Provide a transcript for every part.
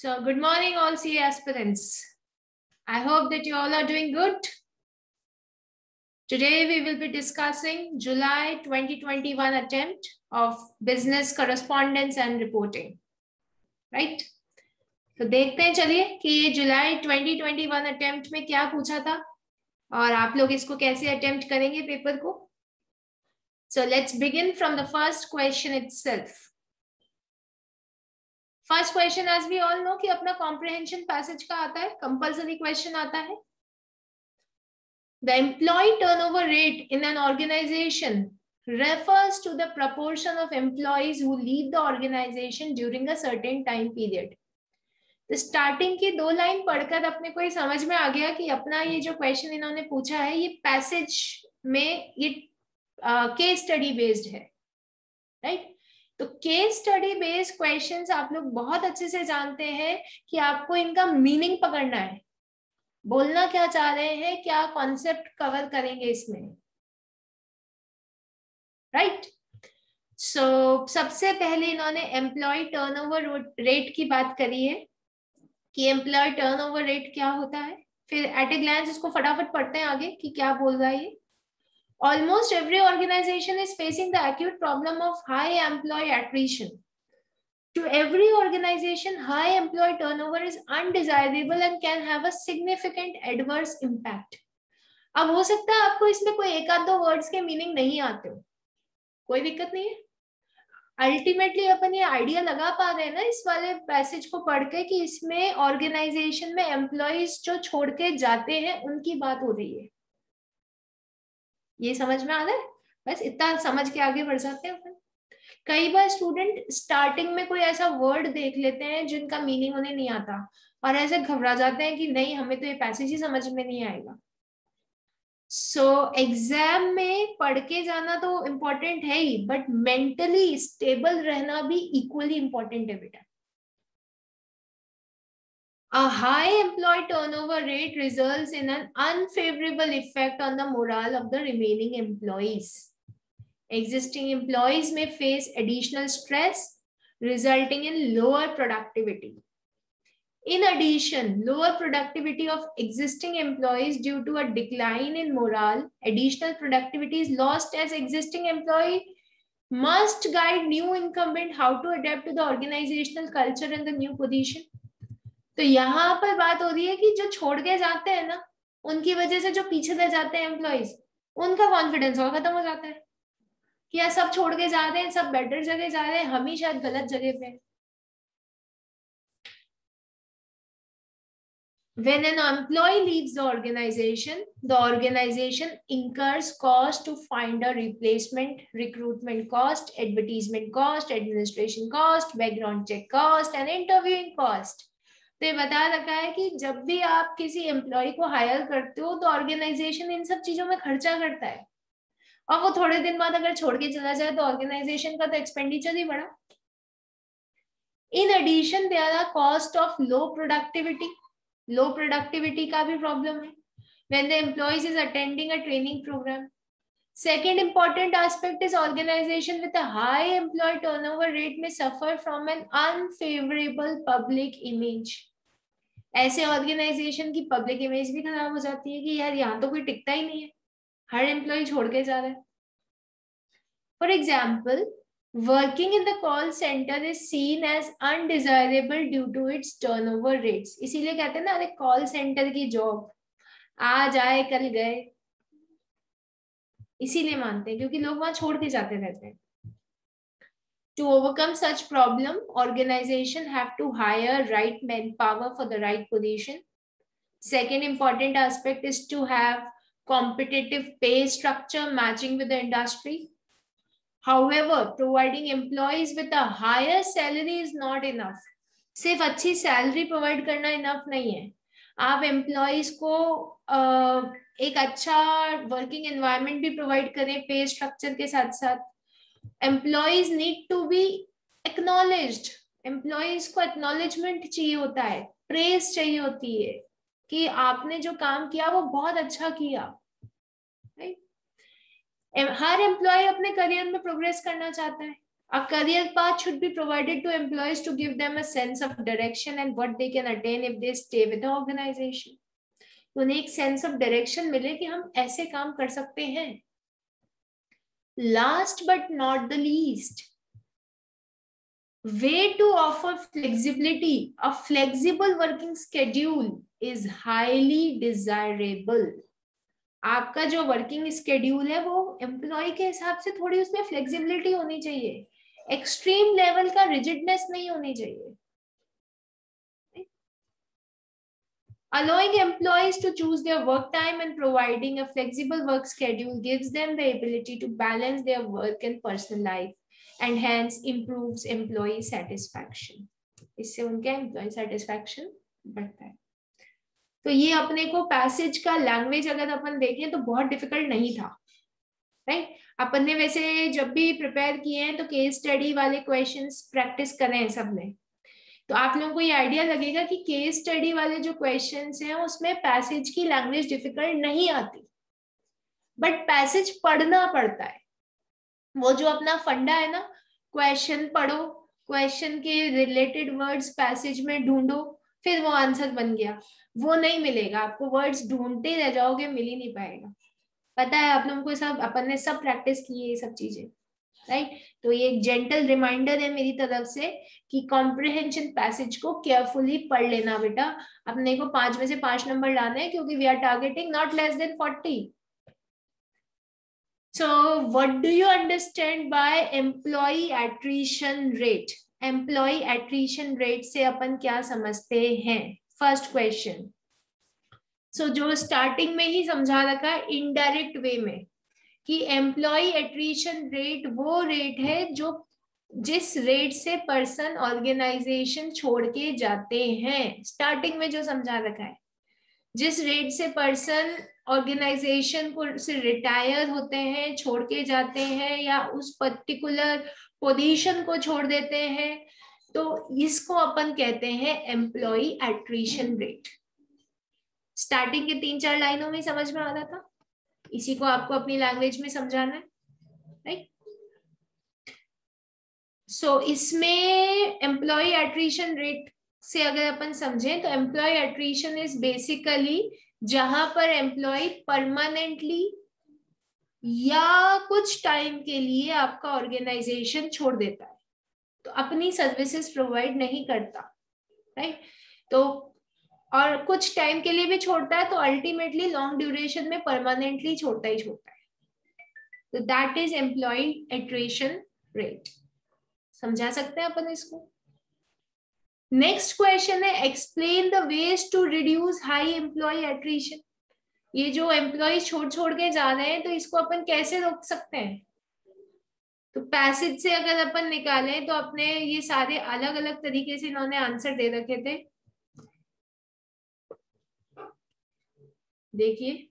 So good morning all CA aspirants. I hope that you all are doing good. Today we will be discussing July 2021 attempt of business correspondence and reporting. Right? तो देखते हैं चलिए कि ये जुलाई 2021 attempt में क्या पूछा था और आप लोग इसको कैसे अटेम्प्ट करेंगे पेपर को so let's begin from the first question itself first question as we all know कि अपना कॉम्प्रिहेंशन पैसेज का आता है कंपल्सरी क्वेश्चन आता है। The employee turnover rate in an organisation refers to the proportion of employees who leave the organization during a certain time period. तो starting की दो लाइन पढ़कर अपने को ये समझ में आ गया कि अपना ये जो क्वेश्चन इन्होंने पूछा है, ये पैसेज में ये केस स्टडी बेस्ड है। राइट तो केस स्टडी बेस्ड क्वेश्चंस आप लोग बहुत अच्छे से जानते हैं कि आपको इनका मीनिंग पकड़ना है। बोलना क्या चाह रहे हैं क्या कॉन्सेप्ट कवर करेंगे इसमें। राइट सो so, सबसे पहले इन्होंने एम्प्लॉय टर्नओवर रेट की बात करी है कि एम्प्लॉय टर्नओवर रेट क्या होता है? फिर एट ए ग्लैंस इसको फटाफट पढ़ते हैं आगे कि क्या बोल रहा है ये। Almost every organization is facing the acute problem of high employee attrition to every organization high employee turnover is undesirable and can have a significant adverse impact अब हो सकता है आपको इसमें कोई एक आध दो वर्ड्स के मीनिंग नहीं आते हो कोई दिक्कत नहीं है अल्टीमेटली अपन ये आइडिया लगा पा रहे हैं ना इस वाले पैसेज को पढ़ के कि इसमें ऑर्गेनाइजेशन में एम्प्लॉयज़ जो छोड़ के जाते हैं उनकी बात हो रही है ये समझ में आ है? बस इतना समझ के आगे बढ़ जाते हैं अपन। कई बार स्टूडेंट स्टार्टिंग में कोई ऐसा वर्ड देख लेते हैं जिनका मीनिंग उन्हें नहीं आता और ऐसे घबरा जाते हैं कि नहीं हमें तो ये पैसेज ही समझ में नहीं आएगा। सो so, एग्ज़ाम में पढ़ के जाना तो इम्पोर्टेंट है ही बट मेंटली स्टेबल रहना भी इक्वली इम्पोर्टेंट है बेटा। A high employee turnover rate results in an unfavorable effect on the morale of the remaining employees. Existing employees may face additional stress, resulting in lower productivity. In addition, lower productivity of existing employees due to a decline in morale, additional productivity is lost as existing employee must guide new incumbent how to adapt to the organizational culture and the new position. तो यहाँ पर बात हो रही है कि जो छोड़ के जाते हैं ना उनकी वजह से जो पीछे रह जाते हैं एम्प्लॉयज़ उनका कॉन्फिडेंस और खत्म हो जाता है कि यार सब छोड़ के जा रहे हैं सब बेटर जगह जा रहे हैं हम ही शायद गलत जगह पे When an employee leaves the organization, the organization incurs cost to find a replacement, recruitment cost, advertisement cost, administration cost, background check cost, and interviewing cost. तो ये बता रखा है कि जब भी आप किसी एम्प्लॉय को हायर करते हो तो ऑर्गेनाइजेशन इन सब चीज़ों में खर्चा करता है। और वो थोड़े दिन बाद अगर छोड़ के चला जाए तो ऑर्गेनाइजेशन का तो एक्सपेंडिचर ही बड़ा in addition they are cost of low productivity low productivity का भी प्रॉब्लम है। When the employees is attending a training programme second important aspect is organisation with high employee turn over rate में suffer from an unfavourable public image ऐसे organisation की public image भी खराब हो जाती है कि यार यहाँ तो कोई टिकता ही नहीं है। हर एम्प्लॉय छोड़ के जा रहा है। For example working in the call centre is seen as as due to its turn over rates. इसीलिए कहते हैं ना, अरे कॉल सेंटर की जॉब आज आए कल गए। इसीलिए मानते हैं, क्योंकि लोग वहाँ छोड़ के जाते रहते हैं। To overcome such problem, organization have to hire right manpower for the right position. Second important aspect is to have competitive pay structure matching with the industry. However, providing employees with a higher salary is not enough. सिर्फ अच्छी salary provide करना enough नहीं है आप employees को एक अच्छा working environment भी प्रोवाइड करें पे स्ट्रक्चर के साथ साथ employees need to be acknowledge employees को एक्नोलेजमेंट चाहिए होता है प्रेस चाहिए होती है कि आपने जो काम किया, वो बहुत अच्छा किया हर एम्प्लॉय अपने करियर में प्रोग्रेस करना चाहता है। A career path should be provided to employees to give them a sense of direction and what they can attain if they stay with the organization. उन्हें एक सेंस ऑफ़ डायरेक्शन मिले कि हम ऐसे काम कर सकते हैं। Last but not the least way to offer flexibility. A flexible working schedule is highly desirable. आपका जो वर्किंग स्केड्यूल है, वो एम्प्लॉय के हिसाब से थोड़ी उसमें फ्लेक्सिबिलिटी होनी चाहिए। एक्सट्रीम लेवल का रिजिडनेस नहीं होनी चाहिए। Allowing employees to choose their work time and providing a flexible work schedule gives them the ability to balance their work and personal life and hence improves employee satisfaction इससे उनका employ satisfaction बढ़ता है तो ये अपने को passage का language अगर अपन देखें तो बहुत डिफ़िकल्ट नहीं था राइट अपन ने वैसे जब भी प्रिपेयर किए हैं तो केस स्टडी वाले क्वेश्चंस प्रैक्टिस करें हैं सबने तो आप लोगों को ये आइडिया लगेगा कि केस स्टडी वाले जो क्वेश्चन हैं, उसमें पैसेज की लैंग्वेज डिफ़िकल्ट नहीं आती। बट पैसेज पढ़ना पड़ता है। वो जो अपना फंडा है ना क्वेश्चन पढ़ो क्वेश्चन के रिलेटेड वर्ड्स पैसेज में ढूंढो, फिर वो आंसर बन गया। वो नहीं मिलेगा। आपको वर्ड्स ढूंढते रह जाओगे, मिल ही नहीं पाएगा। पता है, आप लोगों को सब, अपन ने सब प्रैक्टिस की है ये सब चीज़ें। राइट तो ये एक जेंटल रिमाइंडर है मेरी तरफ़ से कि कॉम्प्रिहेंशन पैसेज को केयरफुली पढ़ लेना बेटा। अपने को पाँच में से पाँच नंबर लाने हैं क्योंकि we are targeting not less than forty So, what do you understand by employee attrition rate? Employee attrition rate से अपन क्या समझते हैं? फ़र्स्ट क्वेश्चन सो जो स्टार्टिंग में ही समझा रखा है इनडायरेक्ट वे में। कि एम्प्लॉय एट्रीशन रेट वो रेट है जो जिस रेट से पर्सन ऑर्गेनाइजेशन छोड़ के जाते हैं। स्टार्टिंग में जो समझा रखा है, जिस रेट से पर्सन ऑर्गेनाइजेशन को से रिटायर होते हैं, छोड़ के जाते हैं या उस पर्टिकुलर पोजीशन को छोड़ देते हैं तो इसको अपन कहते हैं एम्प्लॉय एट्रीशन रेट स्टार्टिंग के तीन चार लाइनों में समझ में आ रहा था? इसी को आपको अपनी लैंग्वेज में समझाना है राइट सो इसमें एम्प्लॉय एट्रीशन रेट से अगर अपन समझें तो एम्प्लॉय एट्रीशन इज़ बेसिकली जहाँ पर एम्प्लॉय परमानेंटली या कुछ टाइम के लिए आपका ऑर्गेनाइजेशन छोड़ देता है। तो अपनी सर्विसेज़ प्रोवाइड नहीं करता राइट तो और कुछ टाइम के लिए भी छोड़ता है तो अल्टीमेटली लॉन्ग ड्यूरेशन में परमानेंटली छोड़ता ही छोड़ता है। तो that is employee attrition rate समझा सकते हैं अपन इसको? नेक्स्ट क्वेश्चन है explain the ways to reduce high employee attrition ये जो एम्प्लॉय छोड़ छोड़ के जा रहे हैं तो इसको अपन कैसे रोक सकते हैं? तो पैसेज से अगर अपन निकालें तो अपने ये सारे अलग अलग तरीके से इन्होंने आंसर दे रखे थे। देखिए।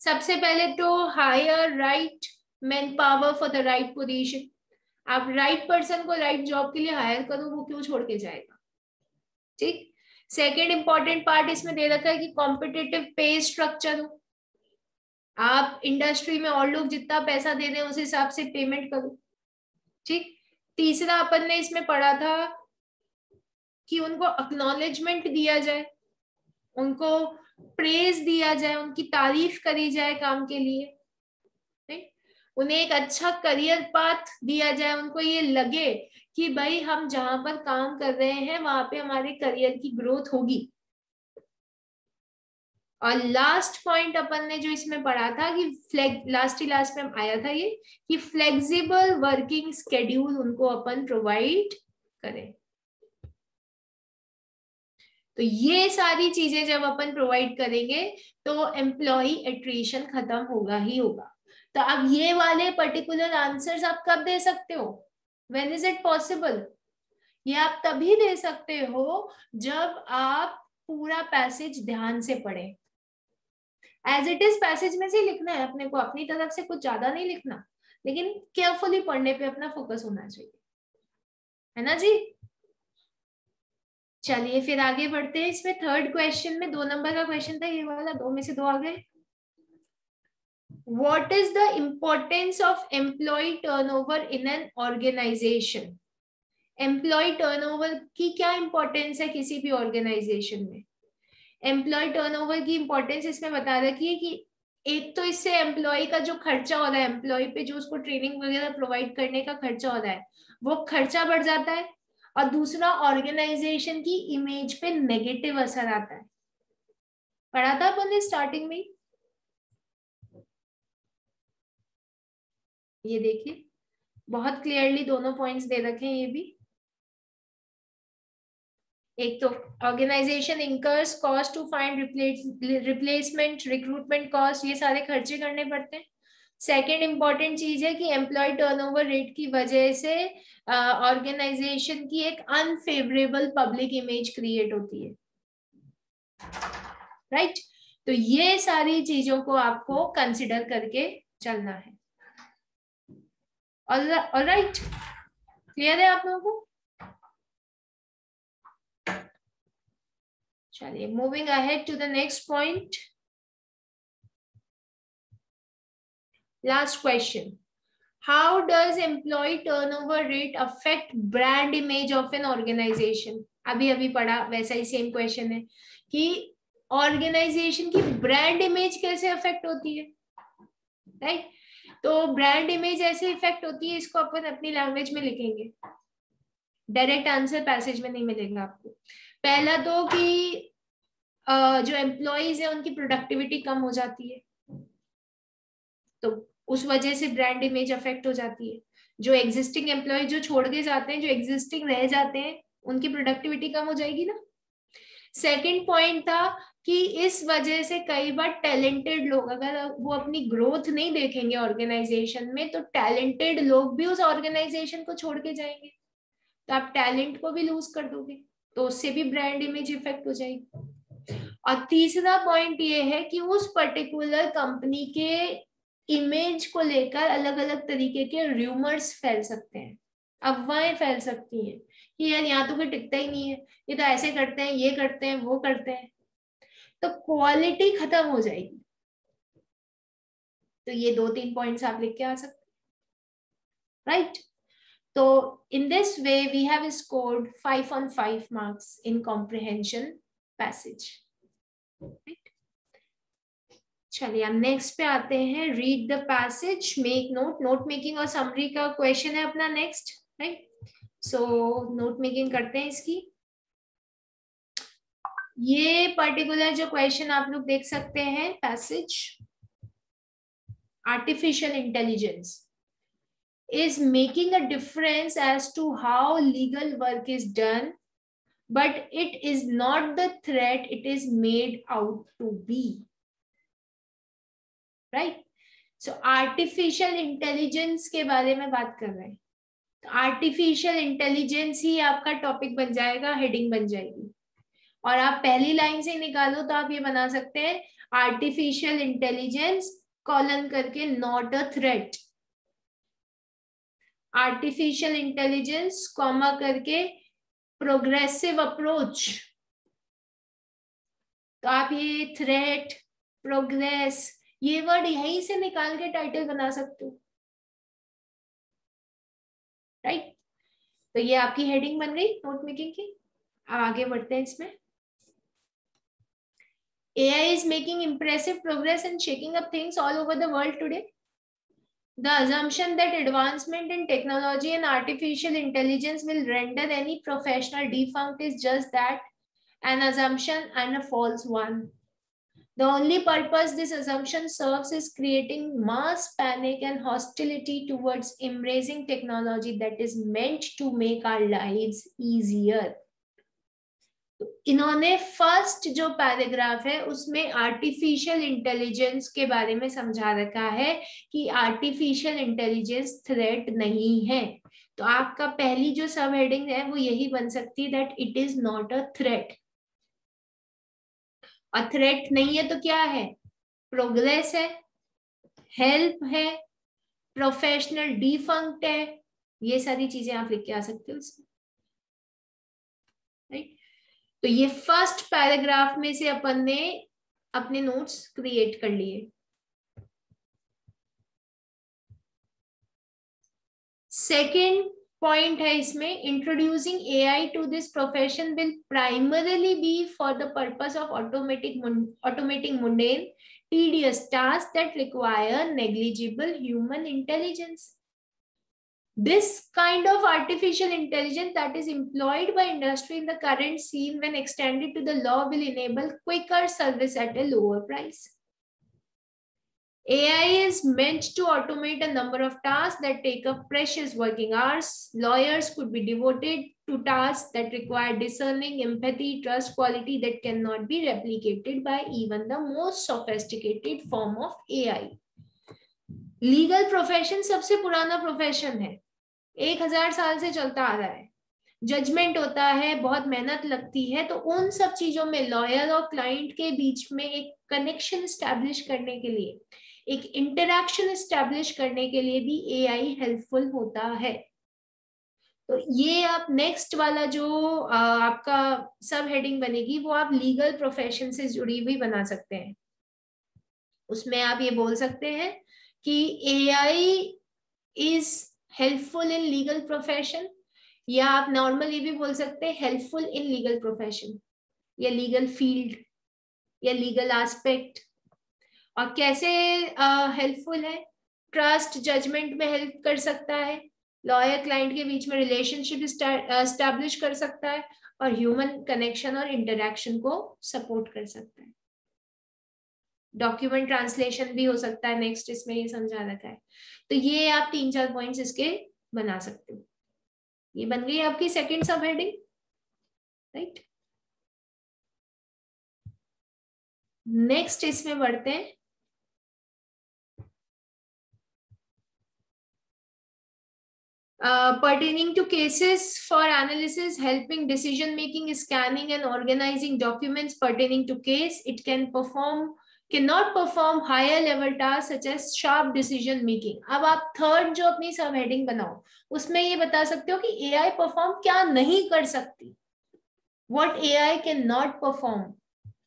सबसे पहले तो hire right man power for the right position आप राइट right पर्सन को राइट right जॉब के लिए हायर करो, वो क्यों छोड़ के जाएगा? ठीक? सेकेंड इंपॉर्टेंट पार्ट इसमें दे रखा है कि कॉम्पिटेटिव पे स्ट्रक्चर हो आप इंडस्ट्री में और लोग जितना पैसा दे रहे हैं, उस हिसाब से पेमेंट करो। ठीक? तीसरा अपन ने इसमें पढ़ा था कि उनको अक्नॉलेजमेंट दिया जाए, उनको प्रेज दिया जाए, उनकी तारीफ़ करी जाए काम के लिए उन्हें एक अच्छा करियर पाथ दिया जाए, उनको ये लगे कि भाई हम जहाँ पर काम कर रहे हैं, वहाँ पे हमारे करियर की ग्रोथ होगी। और लास्ट पॉइंट अपन ने जो इसमें पढ़ा था कि फ्लेग लास्ट ही लास्ट में आया था ये, कि फ्लेक्सिबल वर्किंग स्केड्यूल उनको अपन प्रोवाइड करें। तो ये सारी चीज़ें जब अपन प्रोवाइड करेंगे तो एम्प्लॉय एट्रीशन खत्म होगा ही होगा। तो अब ये वाले पर्टिकुलर आंसर्स आप कब दे सकते हो? वेन इज़ इट पॉसिबल ये आप तभी दे सकते हो जब आप पूरा पैसेज ध्यान से पढ़े। एज इट इज़ पैसेज में से लिखना है, अपने को अपनी तरफ़ से कुछ ज़्यादा नहीं लिखना। लेकिन केयरफुली पढ़ने पे अपना फोकस होना चाहिए। है ना जी? चलिए फिर आगे बढ़ते हैं। इसमें थर्ड क्वेश्चन में, दो नंबर का क्वेश्चन था, ये वाला दो में से दो आ गए। What is the importance of employee turnover in an organization? Employee turnover की क्या इंपॉर्टेंस है किसी भी ऑर्गेनाइजेशन में? एम्प्लॉय टर्नओवर की इंपॉर्टेंस इसमें बता रखी है कि एक तो इससे एम्प्लॉय का जो खर्चा हो रहा है एम्प्लॉय पे जो उसको ट्रेनिंग वगैरह प्रोवाइड करने का खर्चा हो रहा है, वो खर्चा बढ़ जाता है। और दूसरा ऑर्गेनाइजेशन की इमेज पे नेगेटिव असर आता है। पढ़ा था अपन ने स्टार्टिंग में ये देखिए, बहुत क्लियरली दोनों पॉइंट्स दे रखे हैं ये भी। एक तो organisation incurs cost to find replacement recruitment cost ये सारे खर्चे करने पड़ते हैं। सेकेंड इंपॉर्टेंट चीज़ है कि एम्प्लॉय टर्नओवर रेट की वजह से ऑर्गेनाइजेशन uh, की एक अनफेवरेबल पब्लिक इमेज क्रिएट होती है। Right right? तो ये सारी चीज़ों को आपको कंसिडर करके चलना है। राइट क्लियर है आप लोगों को? चलिए moving ahead to the next point last question how does employee turnover rate affect brand image of an organisation अभी अभी पढ़ा, वैसा ही सेम क्वेश्चन है कि ऑर्गेनाइजेशन की ब्रांड इमेज कैसे अफेक्ट होती है? Right right? तो ब्रांड इमेज ऐसे इफ़ेक्ट होती है, इसको अपन अपनी लैंग्वेज में लिखेंगे। डायरेक्ट आंसर पैसेज में नहीं मिलेगा आपको। पहला तो कि जो एम्प्लॉयज़ है, उनकी प्रोडक्टिविटी कम हो जाती है। तो उस वजह से ब्रांड इमेज अफेक्ट हो जाती है। जो एग्जिस्टिंग एम्प्लॉय जो छोड़ के जाते हैं, जो एग्जिस्टिंग रह जाते हैं, उनकी प्रोडक्टिविटी कम हो जाएगी ना। सेकंड पॉइंट था कि इस वजह से कई बार टैलेंटेड लोग, अगर वो अपनी ग्रोथ नहीं देखेंगे ऑर्गेनाइजेशन में तो टैलेंटेड लोग भी उस ऑर्गेनाइजेशन को छोड़ के जाएँगे। तो आप टैलेंट को भी लूज कर दोगे तो उससे भी ब्रांड इमेज इफ़ेक्ट हो जाएगी। और तीसरा पॉइंट ये है कि उस पर्टिकुलर कंपनी के इमेज को लेकर अलग अलग तरीके के र्यूमर्स फैल सकते हैं, अफवाहें फैल सकती हैं कि यार यहाँ तो कोई टिकता ही नहीं है, ये तो ऐसे करते हैं, ये करते हैं, वो करते हैं। तो क्वालिटी खत्म हो जाएगी। तो ये दो तीन पॉइंट्स आप लिख के आ सकते राइट तो in this way we have scored five on five marks in comprehension passage चलिए हम नेक्स्ट पे आते हैं। Read the passage make note note making और समरी का क्वेश्चन है अपना next right so note making करते हैं इसकी। ये पर्टिकुलर जो क्वेश्चन आप लोग देख सकते हैं passage artificial intelligence is making a difference as to how legal work is done, but it is not the threat it is made out to be. Right? So artificial intelligence के बारे में बात कर रहे हैं। तो आर्टिफिशियल इंटेलिजेंस ही आपका topic बन जाएगा हेडिंग बन जाएगी। और आप पहली लाइन से निकालो तो आप ये बना सकते हैं आर्टिफिशियल इंटेलिजेंस कॉलन करके not a threat artificial intelligence comma करके प्रोग्रेसिव अप्रोच तो आप ये थ्रेट प्रोग्रेस ये वर्ड यही से निकाल के टाइटल बना सकते हो। राइट तो ये आपकी हेडिंग बन गई नोट मेकिंग की। आगे बढ़ते हैं इसमें। A I is making impressive progress in shaking up things all over the world today the assumption that advancement in technology and artificial intelligence will render any professional defunct is just that an assumption and a false one The only purpose this assumption serves is creating mass panic and hostility towards embracing technology that is meant to make our lives easier. इन्होंने first जो paragraph है उसमें artificial intelligence के बारे में समझा रखा है कि आर्टिफिशियल इंटेलिजेंस थ्रेट नहीं है तो आपका पहली जो सब हेडिंग है वो यही बन सकती है that it is not a threat और थ्रेट नहीं है तो क्या है? प्रोग्रेस है हेल्प है प्रोफेशनल डिफंक्ट है। ये सारी चीज़ें आप लिख के आ सकते हो उसमें तो ये फ़र्स्ट पैराग्राफ में से अपन ने अपने नोट्स क्रिएट कर लिए। सेकंड पॉइंट है इसमें introducing A I to this profession will primarily be for the purpose of automatic automatic mundane tedious tasks that require negligible human intelligence. This kind of artificial intelligence that is employed by industry in the current scene when extended to the law will enable quicker service at a lower price. AI is meant to automate a number of tasks that take up precious working hours. Lawyers could be devoted to tasks that require discerning, empathy, trust, quality that cannot be replicated by even the most sophisticated form of AI. Legal profession सबसे पुराना profession है एक हज़ार साल से चलता आ रहा है जजमेंट होता है बहुत मेहनत लगती है तो उन सब चीज़ों में लॉयर और क्लाइंट के बीच में एक कनेक्शन स्टैब्लिश करने के लिए एक इंटरैक्शन स्टेब्लिश करने के लिए भी ए आई हेल्पफुल होता है। तो ये आप नेक्स्ट वाला जो आपका सब हेडिंग बनेगी, वो आप लीगल प्रोफेशन से जुड़ी हुई बना सकते हैं। उसमें आप ये बोल सकते हैं कि A I is helpful in legal profession या आप नॉर्मल ये भी बोल सकते हैं हेल्पफुल इन लीगल प्रोफेशन या लीगल फ़ील्ड या लीगल एस्पेक्ट और कैसे हेल्पफुल uh, है? ट्रस्ट जजमेंट में हेल्प कर सकता है। लॉयर क्लाइंट के बीच में रिलेशनशिप स्टैब्लिश कर सकता है और ह्यूमन कनेक्शन और इंटरेक्शन को सपोर्ट कर सकता है। डॉक्यूमेंट ट्रांसलेशन भी हो सकता है नेक्स्ट इसमें ये समझा रखा है। तो ये आप तीन चार पॉइंट्स इसके बना सकते हो। ये बन गई आपकी सेकंड सब हेडिंग राइट नेक्स्ट इसमें बढ़ते हैं। Uh, pertaining to cases for analysis, helping decision making, scanning and organizing documents pertaining to case. It can perform, cannot perform higher level tasks such as sharp decision making. अब आप third जो अपनी सब heading बनाओ उसमें ये बता सकते हो कि AI perform क्या नहीं कर सकती What AI can not perform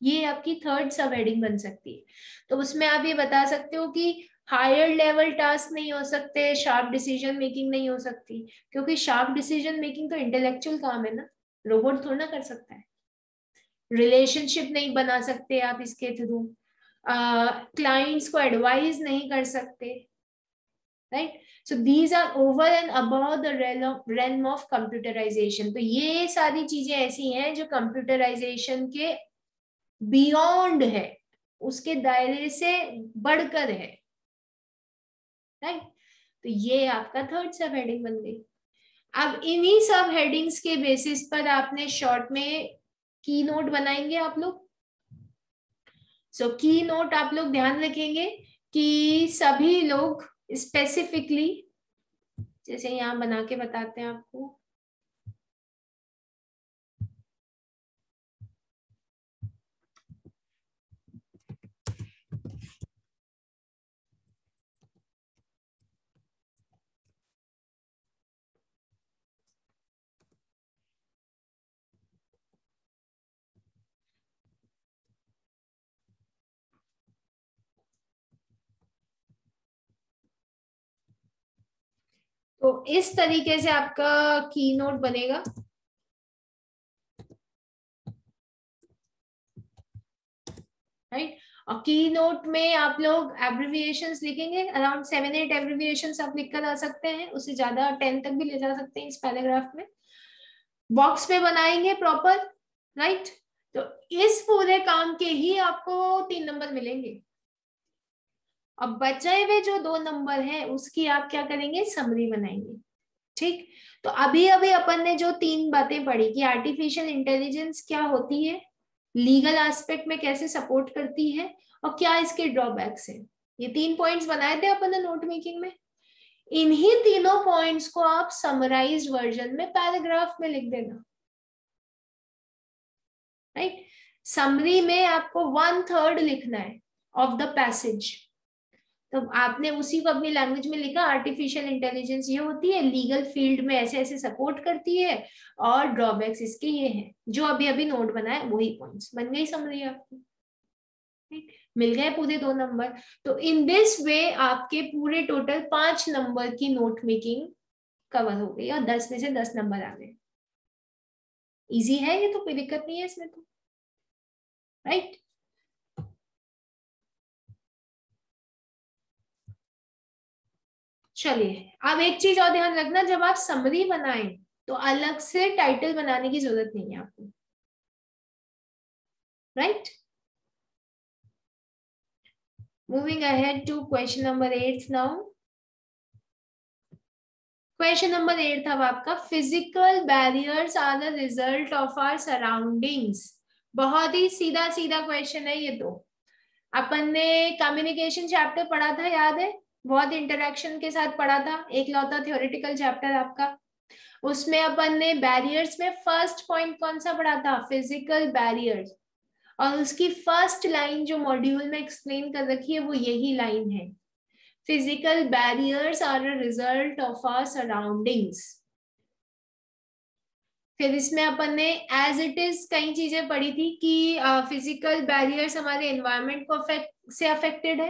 ये आपकी थर्ड सब हेडिंग बन सकती है तो उसमें आप ये बता सकते हो कि हायर लेवल टास्क नहीं हो सकते शार्प डिसीज़न मेकिंग नहीं हो सकती। क्योंकि शार्प डिसीज़न मेकिंग तो इंटेलेक्चुअल काम है ना। रोबोट थोड़ा ना कर सकता है। रिलेशनशिप नहीं बना सकते आप इसके थ्रू क्लाइंट्स को एडवाइस नहीं कर सकते। Right so these are over and above the realm of computerisation तो ये सारी चीज़ें ऐसी हैं जो कंप्यूटराइजेशन के बियॉन्ड है। उसके दायरे से बढ़कर है। राइट? तो ये आपका थर्ड सब हेडिंग बन गई। अब इन्हीं सब हेडिंग्स के बेसिस पर आपने शॉर्ट में की नोट बनाएँगे आप लोग। सो की नोट आप लोग ध्यान रखेंगे कि सभी लोग स्पेसिफिकली जैसे यहाँ बना के बताते हैं आपको इस तरीके से आपका की नोट बनेगा। राइट और की नोट में आप लोग एब्रिविएशन लिखेंगे। अराउंड सेवन एट एब्रिविएशन आप लिख कर आ सकते हैं। उससे ज़्यादा टेन तक भी ले जा सकते हैं इस पैराग्राफ में। बॉक्स पे बनाएँगे प्रॉपर राइट तो इस पूरे काम के ही आपको तीन नंबर मिलेंगे। अब बचे हुए जो दो नंबर है, उसकी आप क्या करेंगे? समरी बनाएँगे। ठीक? तो अभी अभी अपन ने जो तीन बातें पढ़ी कि आर्टिफिशियल इंटेलिजेंस क्या होती है लीगल एस्पेक्ट में कैसे सपोर्ट करती है और क्या इसके ड्रॉबैक्स है। ये तीन पॉइंट्स बनाए थे अपन ने नोट मेकिंग में। इन्हीं तीनों पॉइंट्स को आप समराइज वर्जन में पैराग्राफ में लिख देना। Right right? समरी में आपको वन थर्ड लिखना है ऑफ़ द पैसेज तो आपने उसी को अपनी लैंग्वेज में लिखा आर्टिफिशियल इंटेलिजेंस ये होती है लीगल फ़ील्ड में ऐसे ऐसे सपोर्ट करती है और ड्रॉबैक्स इसके ये हैं, जो अभी अभी नोट बनाए वही पॉइंट्स बन गई समझ आपको? मिल गए पूरे दो नंबर तो इन दिस वे आपके पूरे टोटल पाँच नंबर की नोट मेकिंग कवर हो गई और दस में से दस नंबर आ गए। इजी है ये तो कोई दिक्कत नहीं है इसमें तो। राइट चलिए, अब एक चीज़ और ध्यान रखना, जब आप समरी बनाएँ तो अलग से टाइटल बनाने की ज़रूरत नहीं है आपको। Right moving ahead to question number eight now question number eight था आपका physical barriers are the result of our surroundings बहुत ही सीधा सीधा क्वेश्चन है ये तो। अपन ने कम्युनिकेशन चैप्टर पढ़ा था, याद है? बहुत इंटरेक्शन के साथ पढ़ा था एक लौता थियोरिटिकल चैप्टर आपका। उसमें अपन ने बैरियर्स में फ़र्स्ट पॉइंट कौन सा पढ़ा था? फ़िज़िकल बैरियर्स और उसकी फ़र्स्ट लाइन जो मॉड्यूल में एक्सप्लेन कर रखी है वो यही लाइन है। Physical barriers are a result of our surroundings फिर इसमें अपन ने एज इट इज़ कई चीज़ें पढ़ी थी कि फ़िज़िकल uh, बैरियर्स हमारे एनवायरमेंट को अफेक्ट से अफेक्टेड है।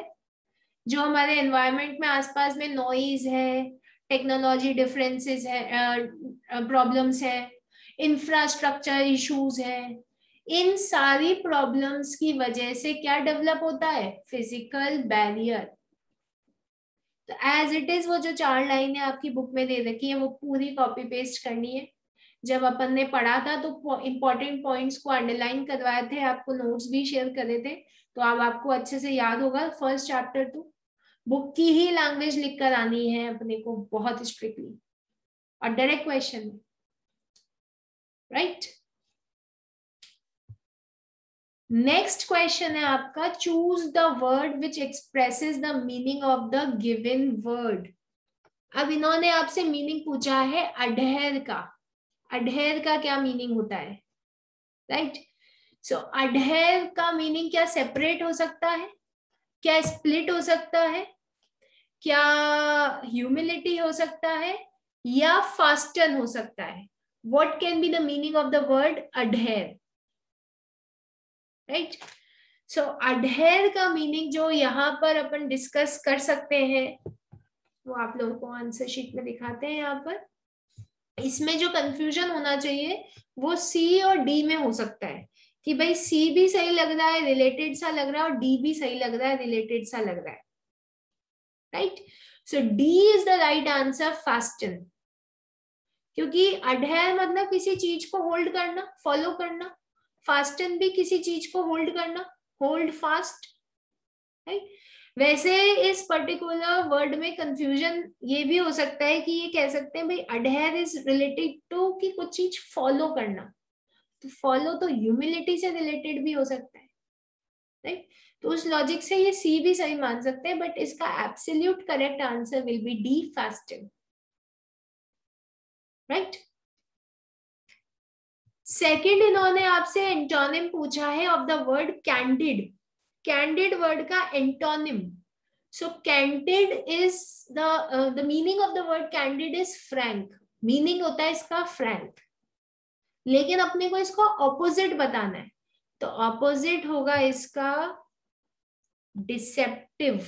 जो हमारे एनवायरमेंट में आसपास में नॉइज़ है टेक्नोलॉजी डिफरेंसेस है प्रॉब्लम्स है इंफ्रास्ट्रक्चर इश्यूज़ है, इन सारी प्रॉब्लम्स की वजह से क्या डेवलप होता है? फ़िज़िकल बैरियर तो एज इट इज़ वो जो चार लाइनें आपकी बुक में दे रखी है, वो पूरी कॉपी पेस्ट करनी है। जब अपन ने पढ़ा था तो इम्पोर्टेंट पॉइंट्स को अंडरलाइन करवाए थे, आपको नोट्स भी शेयर करे थे तो अब आप आपको अच्छे से याद होगा फ़र्स्ट चैप्टर तो। बुक की ही लैंग्वेज लिख कर आनी है अपने को बहुत स्ट्रिक्टली और direct question right next question है आपका choose the word which expresses the meaning of the given word अब इन्होंने आपसे मीनिंग पूछा है अडहेर का। अडहेर का क्या मीनिंग होता है? राइट सो अडहेर का मीनिंग क्या सेपरेट हो सकता है? क्या स्प्लिट हो सकता है? क्या ह्यूमिलिटी हो सकता है या फास्टन हो सकता है? What can be the meaning of the word adhere right so adhere का मीनिंग जो यहाँ पर अपन डिस्कस कर सकते हैं, वो आप लोगों को आंसर शीट में दिखाते हैं यहाँ पर। इसमें जो कंफ्यूजन होना चाहिए, वो सी और डी में हो सकता है। कि भाई सी भी सही लग रहा है रिलेटेड सा लग रहा है और डी भी सही लग रहा है रिलेटेड सा लग रहा है। Right so D is the right answer fasten क्योंकि अडहेर मतलब किसी चीज़ को होल्ड करना फॉलो करना फास्टन भी किसी चीज़ को होल्ड करना होल्ड फास्ट राइट वैसे इस पर्टिकुलर वर्ड में कंफ्यूजन ये भी हो सकता है कि ये कह सकते हैं, भाई अडहेर इज़ रिलेटेड टू कि कुछ चीज़ फॉलो करना. तो फॉलो तो ह्यूमिलिटी से रिलेटेड भी हो सकता है राइट तो उस लॉजिक से ये सी भी सही मान सकते हैं बट इसका absolute correct answer will be D fasting right second इन्होंने आपसे एंटोनिम पूछा है of the word candid candid word का antonym so candid is the meaning of the word candid is frank meaning होता है इसका फ्रैंक लेकिन अपने को इसको ऑपोजिट बताना है. तो ऑपोजिट होगा इसका डिसेप्टिव।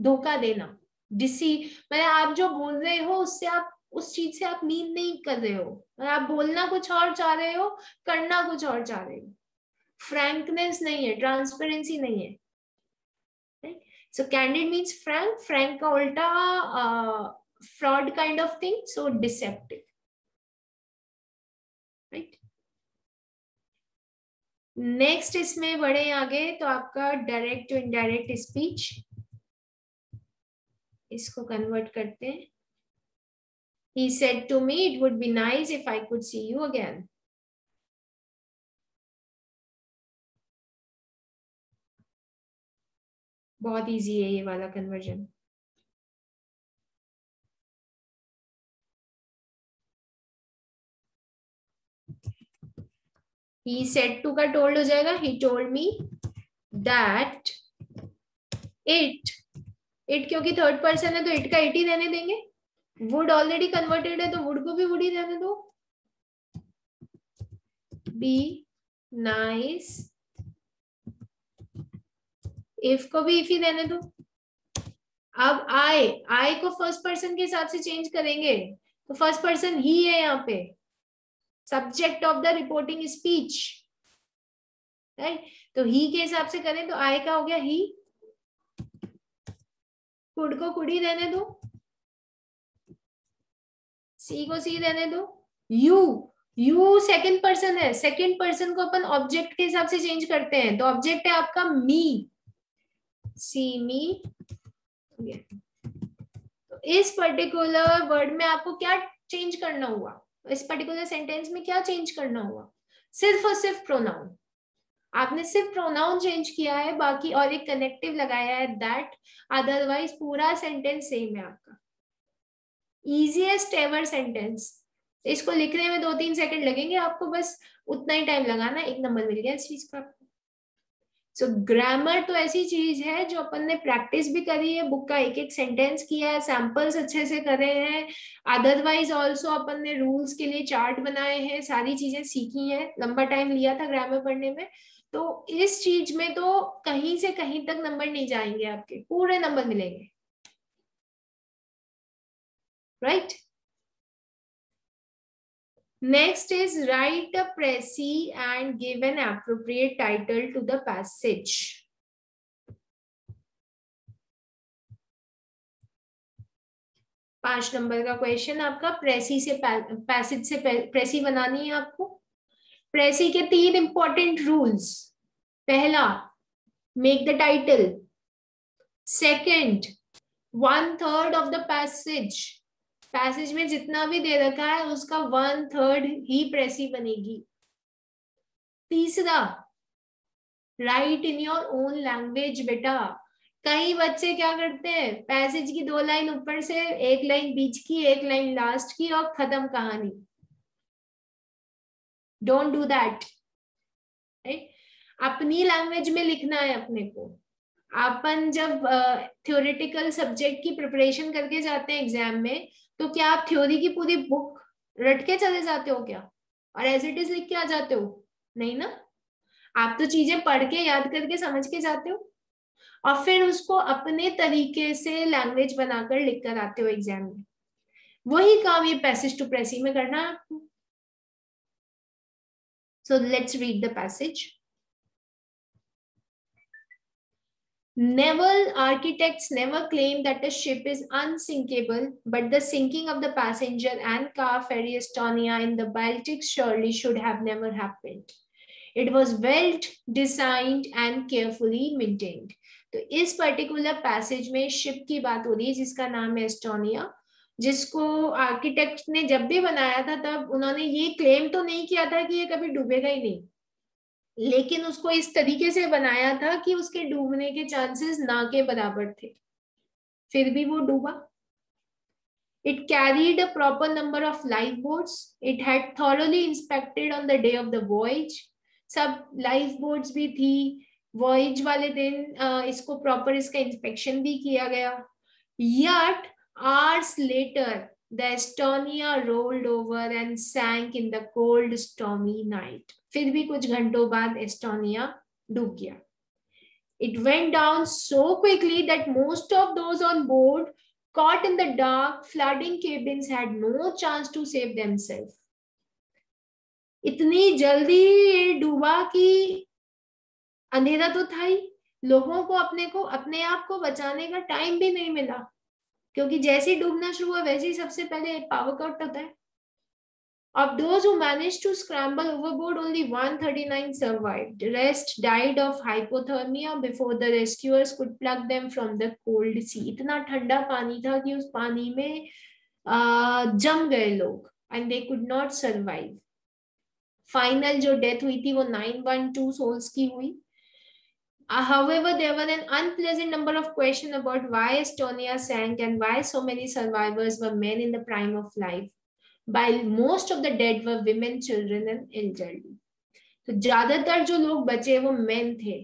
धोखा देना डिसी मतलब आप जो बोल रहे हो, उससे आप, उस चीज़ से आप मीन नहीं कर रहे हो। आप बोलना कुछ और चाह रहे हो, करना कुछ और चाह रहे हो। फ्रैंकनेस नहीं है ट्रांसपेरेंसी नहीं है। So candid means frank frank का उल्टा fraud kind of thing so deceptive right next इसमें बढ़े आगे तो आपका डायरेक्ट टू इनडायरेक्ट स्पीच इसको कन्वर्ट करते हैं He said to me, it would be nice if I could see you again. बहुत इजी है ये वाला कन्वर्जन he said to का told हो जाएगा। He told me that it it क्योंकि थर्ड पर्सन है तो इट का इट ही देने देंगे। वुड ऑलरेडी कन्वर्टेड है तो वुड को भी वुड ही रहने दो। बी नाइस इफ़ को भी इफ़ ही रहने दो। अब आई आई को फ़र्स्ट पर्सन के हिसाब से चेंज करेंगे। तो फ़र्स्ट पर्सन ही है यहाँ पे। Subject of the reporting speech right तो ही के हिसाब से करें तो आय का हो गया? ही कुड को कुड़ी रहने दो। सी को सी रहने दो। यू यू सेकंड पर्सन है। सेकंड पर्सन को अपन ऑब्जेक्ट के हिसाब से चेंज करते हैं। तो ऑब्जेक्ट है आपका मी सी मी तो इस पर्टिकुलर वर्ड में आपको क्या चेंज करना हुआ? इस पर्टिकुलर सेंटेंस में क्या चेंज करना हुआ? सिर्फ़ और सिर्फ़ प्रोनाउन आपने सिर्फ़ प्रोनाउन चेंज किया है, बाकी और एक कनेक्टिव लगाया है दैट अदरवाइज़ पूरा सेंटेंस सेम है आपका. इजिएस्ट एवर सेंटेंस इसको लिखने में दो तीन सेकंड लगेंगे, आपको बस उतना ही टाइम लगाना, एक नंबर मिल गया इस चीज़ का सो so, ग्रामर तो ऐसी चीज़ है जो अपन ने प्रैक्टिस भी करी है बुक का एक एक सेंटेंस किया है सैंपल्स अच्छे से करे हैं अदरवाइज़ ऑल्सो अपन ने रूल्स के लिए चार्ट बनाए हैं सारी चीज़ें सीखी हैं लंबा टाइम लिया था ग्रामर पढ़ने में तो इस चीज़ में तो कहीं से कहीं तक नंबर नहीं जाएँगे आपके पूरे नंबर मिलेंगे right right? Next is write a précis and give an appropriate title to the passage. पाँच नंबर का क्वेश्चन आपका प्रेसी से पैसेज से प्रेसी बनानी है आपको। प्रेसी के तीन इंपॉर्टेंट रूल्स पहला make the title second one third of the passage passage में जितना भी दे रखा है उसका वन थर्ड ही प्रेसी बनेगी। तीसरा right in your own language बेटा। कई बच्चे क्या करते हैं पैसेज की दो लाइन ऊपर से एक लाइन बीच की एक लाइन लास्ट की और खत्म कहानी। डोंट डू दैट अपनी लैंग्वेज में लिखना है अपने को। अपन जब थ्योरेटिकल uh, सब्जेक्ट की प्रिपरेशन करके जाते हैं एग्ज़ाम में तो क्या आप थ्योरी की पूरी बुक रट के चले जाते हो क्या? और एज इट इज़ लिख के आ जाते हो? नहीं ना? आप तो चीज़ें पढ़ के, याद करके, समझ के जाते हो? और फिर उसको अपने तरीके से लैंग्वेज बनाकर लिख कर आते हो एग्ज़ाम में। वही काम ये पैसेज टू प्रेसी में करना है आपको। So let's read the passage Naval architects never claim that a ship is unsinkable, but the sinking of the passenger and car ferry Estonia in the Baltic surely should have never happened. It was well designed and carefully maintained. तो इस particular passage में ship की बात हो रही है जिसका नाम है एस्टोनिया जिसको आर्किटेक्ट ने जब भी बनाया था तब उन्होंने ये क्लेम तो नहीं किया था कि ये कभी डूबेगा ही नहीं लेकिन उसको इस तरीके से बनाया था कि उसके डूबने के चांसेस ना के बराबर थे। फिर भी वो डूबा। It carried a proper number of life boats it had thoroughly inspected on the day of the voyage सब लाइफ बोट्स भी थी। वॉइज वाले दिन इसको प्रॉपर इसका इंस्पेक्शन भी किया गया। Yet hours later the Estonia rolled over and sank in the cold stormy night. फिर भी कुछ घंटों बाद एस्टोनिया डूब गया It went down so quickly that most of those on board, caught in the dark, flooding cabins, had no chance to save themselves. इतनी जल्दी ये डूबा कि अंधेरा तो था ही लोगों को अपने को अपने आप को बचाने का टाइम भी नहीं मिला क्योंकि जैसे ही डूबना शुरू हुआ वैसे ही सबसे पहले पावर कट होता है Of those who managed to scramble overboard, only 139 survived. The rest died of hypothermia before the rescuers could plug them from the cold sea. इतना ठंडा पानी था कि उस पानी में आ, जम गए लोग and they could not survive. Final जो death हुई थी वो 912 souls की हुई Uh, however, there were an unpleasant number of questions about why Estonia sank and why so many survivors were men in the prime of life, while most of the dead were women, children and elderly. तो ज़्यादातर जो लोग बचे वो main थे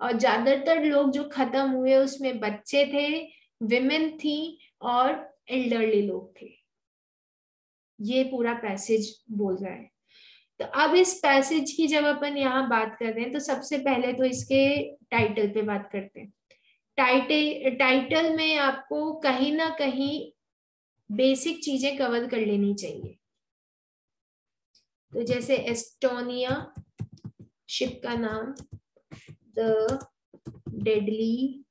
और ज़्यादातर लोग जो खत्म हुए उसमें बच्चे थे विमेन थी और एल्डरली लोग थे ये पूरा पैसेज बोल रहा है तो अब इस पैसेज की जब अपन यहाँ बात कर रहे हैं तो सबसे पहले तो इसके टाइटल पे बात करते हैं। टाइटल टाइटल में आपको कहीं ना कहीं बेसिक चीज़ें कवर कर लेनी चाहिए। तो जैसे एस्टोनिया शिप का नाम द डेडली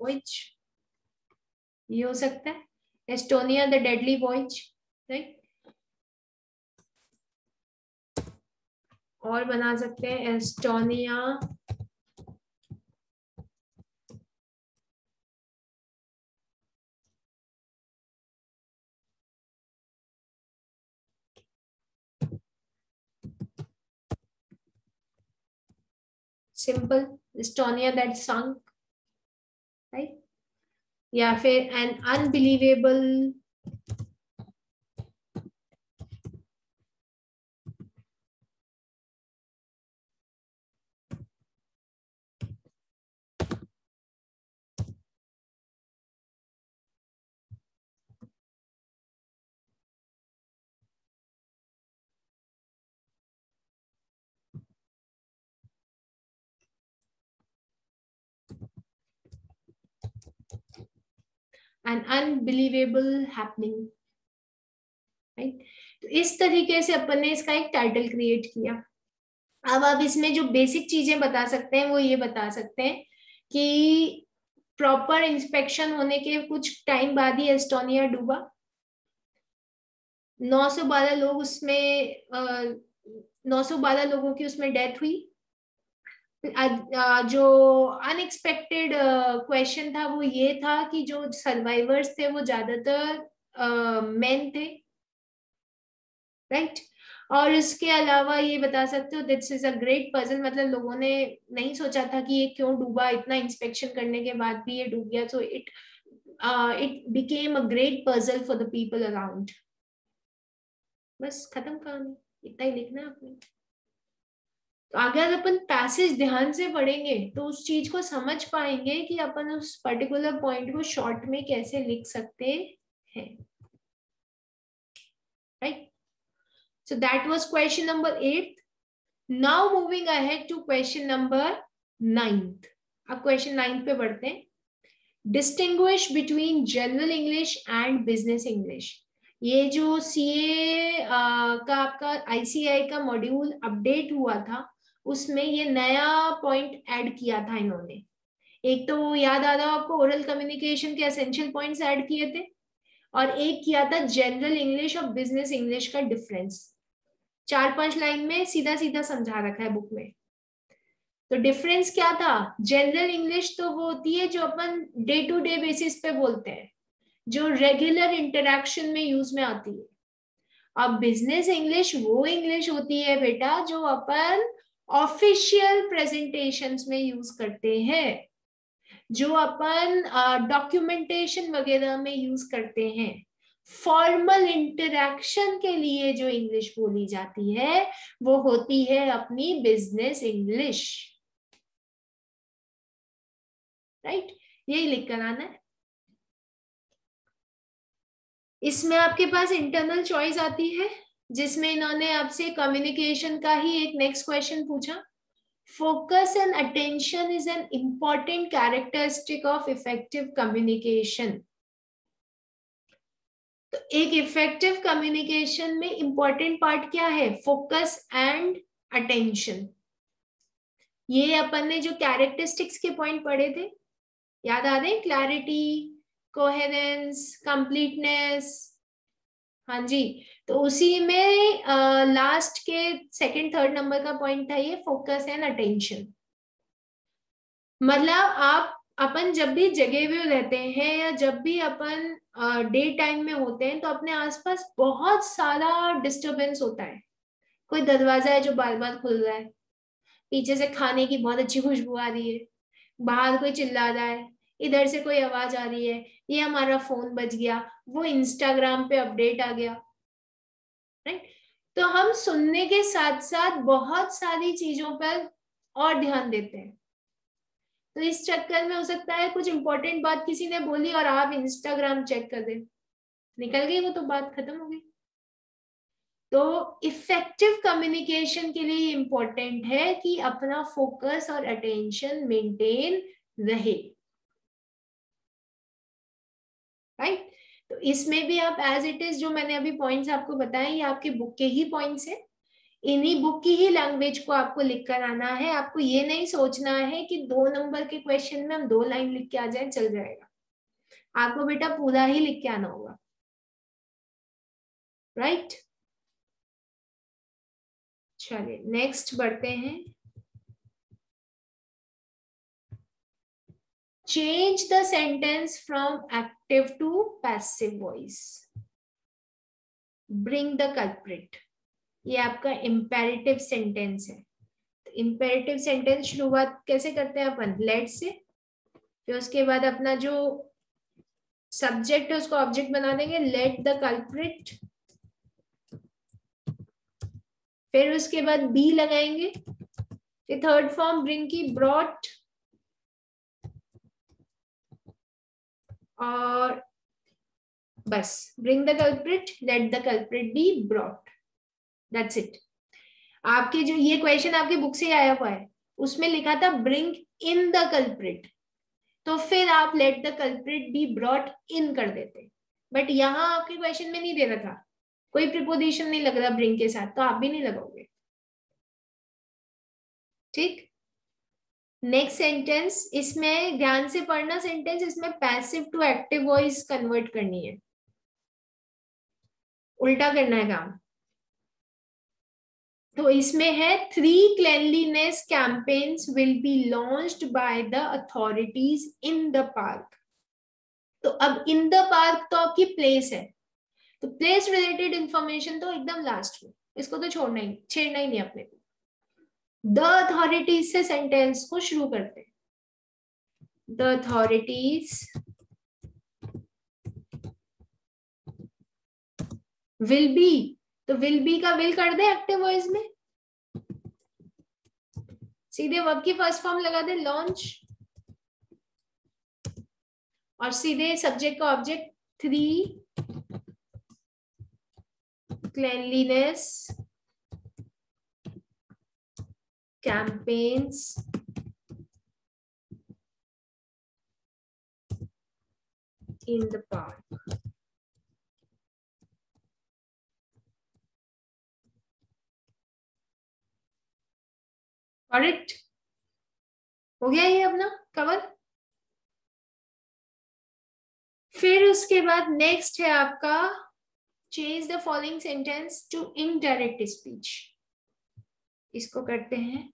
वॉइज ये हो सकता है? Estonia the deadly voyage right और बना सकते हैं Estonia simple Estonia that right या फिर an unbelievable an unbelievable happening right तो इस तरीके से अपन ने इसका एक टाइटल क्रिएट किया। अब आप इसमें जो बेसिक चीज़ें बता सकते हैं, वो ये बता सकते हैं कि प्रॉपर इंस्पेक्शन होने के कुछ टाइम बाद ही एस्टोनिया डूबा। 912 लोग उसमें नौ सौ बारह लोगों की उसमें डेथ हुई। जो अनएक्सपेक्टेड क्वेश्चन था वो ये था कि जो सर्वाइवर्स थे वो ज़्यादातर मेन थे। Right right? और इसके अलावा ये बता सकते हो this is a great puzzle मतलब लोगों ने नहीं सोचा था कि ये क्यों डूबा, इतना इंस्पेक्शन करने के बाद भी ये डूब गया so it it became a great puzzle for the people around बस खत्म कहानी, इतना ही लिखना आपने। तो अगर अपन पैसेज ध्यान से पढ़ेंगे तो उस चीज़ को समझ पाएँगे कि अपन उस पर्टिकुलर पॉइंट को शॉर्ट में कैसे लिख सकते हैं। Right so that was question number eight now moving ahead to question number ninth अब क्वेश्चन नाइन्थ पे बढ़ते हैं। Distinguish between general English and business English ये जो सी ए का आपका आईसीआई का मॉड्यूल अपडेट हुआ था उसमें ये नया पॉइंट ऐड किया था इन्होंने। एक तो याद आ रहा आपको ओरल कम्युनिकेशन के एसेंशियल पॉइंट्स ऐड किए थे और एक किया था जनरल इंग्लिश और बिज़नेस इंग्लिश का डिफरेंस चार पाँच लाइन में सीधा सीधा समझा रखा है बुक में। तो डिफरेंस क्या था? जनरल इंग्लिश तो वो होती है जो अपन डे टू डे बेसिस पे बोलते हैं, जो रेगुलर इंटरेक्शन में यूज़ में आती है। अब बिज़नेस इंग्लिश वो इंग्लिश होती है बेटा, जो अपन ऑफिशियल प्रेजेंटेशन में यूज़ करते हैं, जो अपन डॉक्यूमेंटेशन वगैरह में यूज़ करते हैं। फॉर्मल इंटरेक्शन के लिए जो इंग्लिश बोली जाती है, वो होती है अपनी बिज़नेस इंग्लिश राइट यही लिख कर आना है। इसमें आपके पास इंटरनल चॉइस आती है। जिसमें इन्होंने आपसे कम्युनिकेशन का ही एक नेक्स्ट क्वेश्चन पूछा। Focus and attention is an important characteristic of effective communication तो एक इफ़ेक्टिव कम्युनिकेशन में इंपॉर्टेंट पार्ट क्या है? फोकस एंड अटेंशन ये अपन ने जो कैरेक्टरिस्टिक्स के पॉइंट पढ़े थे, याद आ रहे क्लैरिटी कोहेरेंस कंप्लीटनेस हाँ जी। तो उसी में लास्ट uh, के सेकंड थर्ड नंबर का पॉइंट था ये फोकस एंड अटेंशन मतलब आप अपन जब भी जगह हुए रहते हैं या जब भी अपन डे uh, टाइम में होते हैं तो अपने आसपास बहुत सारा डिस्टरबेंस होता है। कोई दरवाज़ा है जो बार बार खुल रहा है पीछे से खाने की बहुत अच्छी खुशबू आ रही है बाहर कोई चिल्ला रहा है इधर से कोई आवाज़ आ रही है ये हमारा फ़ोन बज गया वो इंस्टाग्राम पे अपडेट आ गया। राइट तो हम सुनने के साथ साथ बहुत सारी चीज़ों पर और ध्यान देते हैं। तो इस चक्कर में हो सकता है कुछ इंपॉर्टेंट बात किसी ने बोली और आप इंस्टाग्राम चेक कर दे। निकल गई वो तो बात खत्म हो गई। तो इफ़ेक्टिव कम्युनिकेशन के लिए इंपॉर्टेंट है कि अपना फोकस और अटेंशन मेंटेन रहे। राइट? तो इसमें भी आप एज इट इज़ जो मैंने अभी पॉइंट्स आपको बताए, ये आपके बुक के ही पॉइंट्स है। इन्हीं बुक की ही लैंग्वेज को आपको लिख कर आना है। आपको ये नहीं सोचना है कि दो नंबर के क्वेश्चन में हम दो लाइन लिख के आ जाए, चल जाएगा। आपको बेटा पूरा ही लिख के आना होगा। Right right? चलिए नेक्स्ट बढ़ते हैं। Change the sentence from active to passive voice bring the culprit ये आपका imperative sentence है imperative sentence शुरुआत कैसे करते हैं अपन let से फिर उसके बाद अपना जो सब्जेक्ट है उसको ऑब्जेक्ट बना देंगे लेट द कल्प्रिट फिर उसके बाद बी लगाएँगे फिर थर्ड फॉर्म ब्रिंग की ब्रॉट और बस bring the culprit let the culprit be brought that's it आपके जो ये क्वेश्चन आपके बुक से आया हुआ है। उसमें लिखा था ब्रिंग इन द कल्प्रिट तो फिर आप let the culprit be brought in कर देते। बट यहाँ आपके क्वेश्चन में नहीं दे रहा था। कोई प्रिपोजिशन नहीं लग रहा ब्रिंग के साथ तो आप भी नहीं लगाओगे। ठीक? नेक्स्ट सेंटेंस इसमें ध्यान से पढ़ना सेंटेंस इसमें passive to active voice convert करनी है। उल्टा करना है काम। तो इसमें है three cleanliness campaigns will be launched by the authorities in the park तो अब इन द पार्क तो आपकी प्लेस है। तो प्लेस रिलेटेड इंफॉर्मेशन तो एकदम लास्ट में। इसको तो छोड़ना ही, छेड़ना ही नहीं अपने को। द अथॉरिटीज से सेंटेंस को शुरू करते हैं। द अथॉरिटीज विल बी तो विल बी का विल कर दे एक्टिव वॉइस में। सीधे वर्ब की फ़र्स्ट फॉर्म लगा दे लॉन्च और सीधे सब्जेक्ट का object three cleanliness campaigns in the park. Got हो गया ये अपना कवर फिर उसके बाद नेक्स्ट है आपका change the following sentence to indirect speech इसको करते हैं।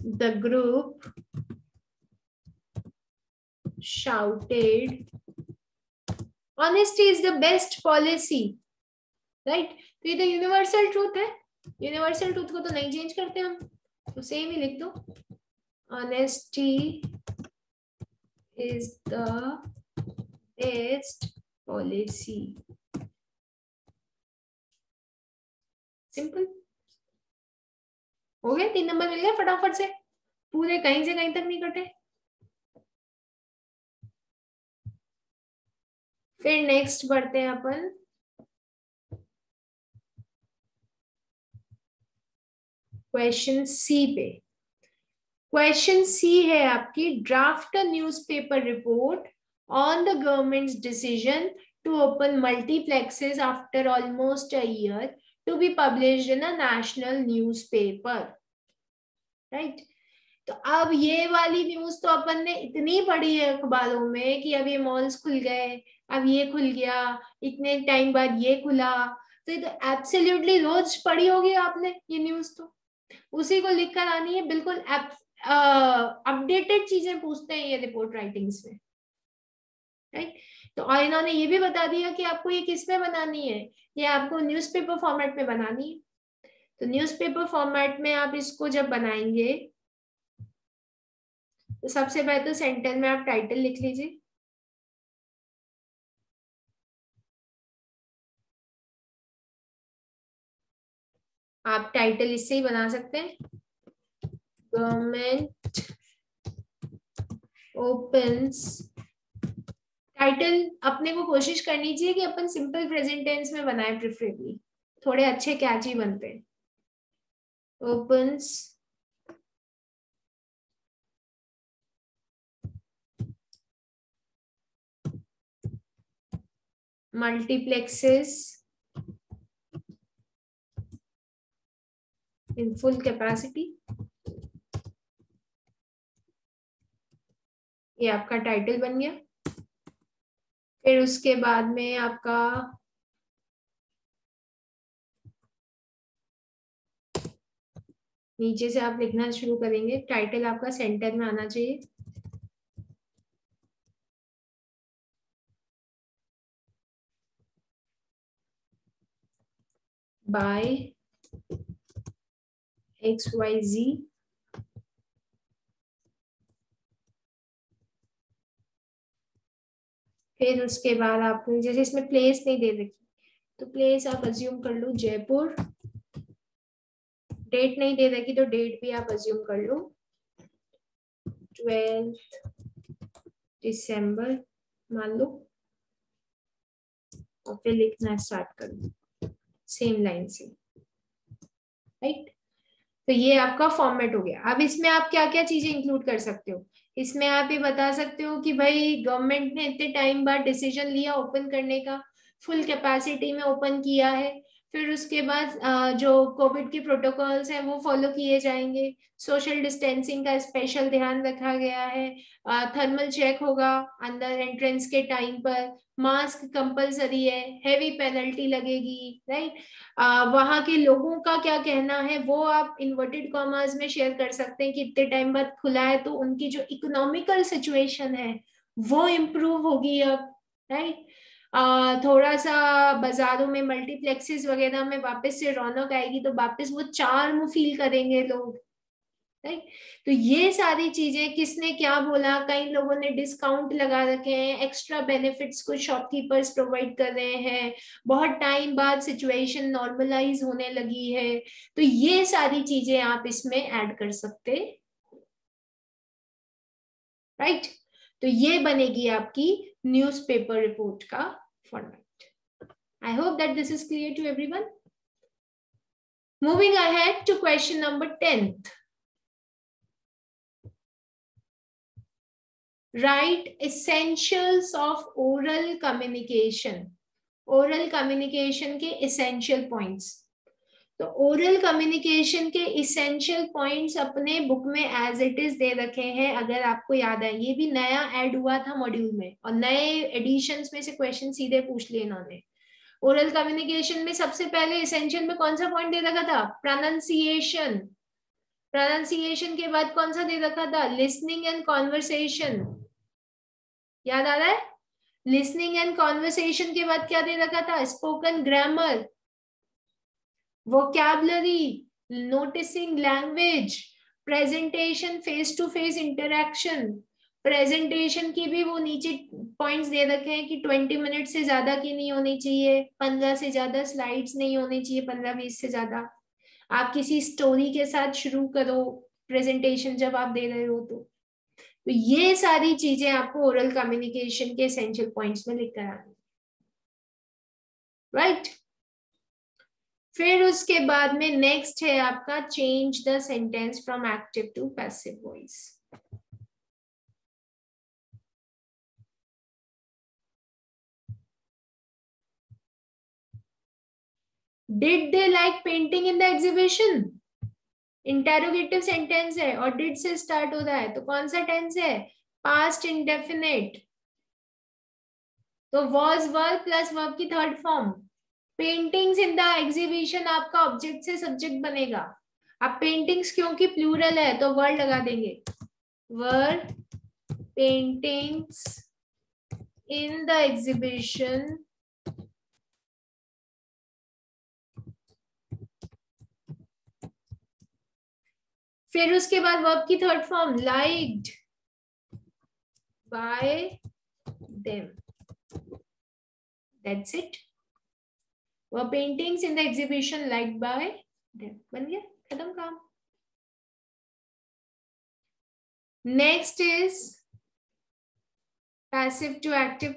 The group shouted honesty is the best policy right तो ये तो यूनिवर्सल ट्रूथ है। यूनिवर्सल ट्रूथ को तो नहीं चेंज करते हम। तो सेम ही लिख दो। Honesty is the best policy simple हो गया तीन नंबर मिल गया फटाफट से। पूरे कहीं से कहीं तक नहीं कटे। फिर नेक्स्ट बढ़ते हैं अपन। क्वेश्चन सी पे। क्वेश्चन सी है आपकी draft newspaper report on the government's decision to open multiplexes after almost a year to be published in a national newspaper right तो अब ये वाली न्यूज़ तो अपन ने इतनी पढ़ी है अखबारों में कि अब ये मॉल्स खुल गए, अब ये खुल गया, इतने टाइम बाद ये खुला। तो ये तो एब्सोल्युटली रोज पढ़ी होगी आपने ये न्यूज़ तो। उसी को लिख कर आनी है, बिल्कुल अपडेटेड चीज़ें पूछते हैं ये रिपोर्ट राइटिंग्स में। राइट तो और इन्होंने ये भी बता दिया कि आपको ये किसमें बनानी है? ये आपको न्यूज़पेपर फॉर्मेट में बनानी है। तो न्यूज़पेपर फॉर्मेट में आप इसको जब बनाएँगे तो सबसे पहले तो सेंटर में आप टाइटल लिख लीजिए। आप टाइटल इससे ही बना सकते हैं। गवर्नमेंट opens टाइटल अपने को कोशिश करनी चाहिए कि अपन सिंपल प्रेजेंट टेंस में बनाए प्रिफरेबली थोड़े अच्छे कैची बनते। हैं opens multiplexes in full capacity ये आपका टाइटल बन गया। फिर उसके बाद में आपका नीचे से आप लिखना शुरू करेंगे। टाइटल आपका सेंटर में आना चाहिए। बाय एक्स वाई जी फिर उसके बाद आप जैसे इसमें प्लेस नहीं दे रखी तो प्लेस आप अज्यूम कर लो जयपुर। डेट नहीं दे रखी तो डेट भी आप अज्यूम कर लो। ट्वेल्थ दिसंबर मान लो। और फिर लिखना स्टार्ट कर लो सेम लाइन से। राइट तो ये आपका फॉर्मेट हो गया। अब इसमें आप क्या क्या चीज़ें इंक्लूड कर सकते हो? इसमें आप ये बता सकते हो कि भाई गवर्नमेंट ने इतने टाइम बाद डिसीज़न लिया ओपन करने का फुल कैपेसिटी में ओपन किया है। फिर उसके बाद जो कोविड के प्रोटोकॉल्स हैं, वो फॉलो किए जाएँगे। सोशल डिस्टेंसिंग का स्पेशल ध्यान रखा गया है। थर्मल चेक होगा अंदर एंट्रेंस के टाइम पर। मास्क कंपलसरी है हैवी पेनल्टी लगेगी राइट वहाँ के लोगों का क्या कहना है, वो आप इन्वर्टेड कॉमर्स में शेयर कर सकते हैं कि इतने टाइम बाद खुला है तो उनकी जो इकोनॉमिकल सिचुएशन है, वो इम्प्रूव होगी अब राइट थोड़ा सा बाजारों में मल्टीप्लेक्सेस वगैरह में वापस से रौनक आएगी तो वापस वो चार्म फील करेंगे लोग राइट तो ये सारी चीज़ें किसने क्या बोला? कई लोगों ने डिस्काउंट लगा रखे हैं एक्स्ट्रा बेनिफिट्स को शॉपकीपर्स प्रोवाइड कर रहे हैं, बहुत टाइम बाद सिचुएशन नॉर्मलाइज होने लगी है तो ये सारी चीज़ें आप इसमें ऐड कर सकते राइट तो ये बनेगी आपकी न्यूज़पेपर रिपोर्ट का format. I hope that this is clear to everyone. Moving ahead to question number 10th. Write essentials of oral communication. Oral communication के essential points. तो ओरल कम्युनिकेशन के इसेंशियल पॉइंट्स अपने book में as it is दे रखे हैं, अगर आपको याद है। ये भी नया ऐड हुआ था मॉड्यूल में और नए एडिशन में से क्वेश्चन सीधे पूछ लिए इन्होंने। ओरल कम्युनिकेशन में सबसे पहले इसेंशियल में कौन सा पॉइंट दे रखा था? प्रोनाउंसिएशन प्रोनाउंसिएशन के बाद कौन सा दे रखा था? लिसनिंग एंड कॉन्वर्सेशन याद आ रहा है? लिसनिंग एंड कॉन्वर्सेशन के बाद क्या दे रखा था? Spoken grammar vocabulary, noticing language, presentation face to face interaction presentation की भी वो नीचे पॉइंट्स दे रखे हैं कि 20 मिनट से ज़्यादा की नहीं होनी चाहिए 15 से ज़्यादा स्लाइड्स नहीं होनी चाहिए 15-20 से ज़्यादा। आप किसी स्टोरी के साथ शुरू करो प्रेजेंटेशन जब आप दे रहे हो तो। तो ये सारी चीज़ें आपको ओरल कम्युनिकेशन के एसेंशियल पॉइंट्स में लिख कर आनी राइट right? फिर उसके बाद में नेक्स्ट है आपका change the sentence from active to passive voice did they like painting in the exhibition interrogative sentence है, और डिड से स्टार्ट हो रहा है तो कौन सा टेंस है? पास्ट इंडेफिनेट तो वॉज़ वर्ब प्लस वर्ब की third form paintings in the exhibition आपका ऑब्जेक्ट से सब्जेक्ट बनेगा। अब पेंटिंग्स क्योंकि प्लूरल है तो वर्ड लगा देंगे। Were paintings in the exhibition फिर उसके बाद वर्ब की third form liked by them that's it were paintings in the exhibition liked by them बन गया खत्म काम next is passive to active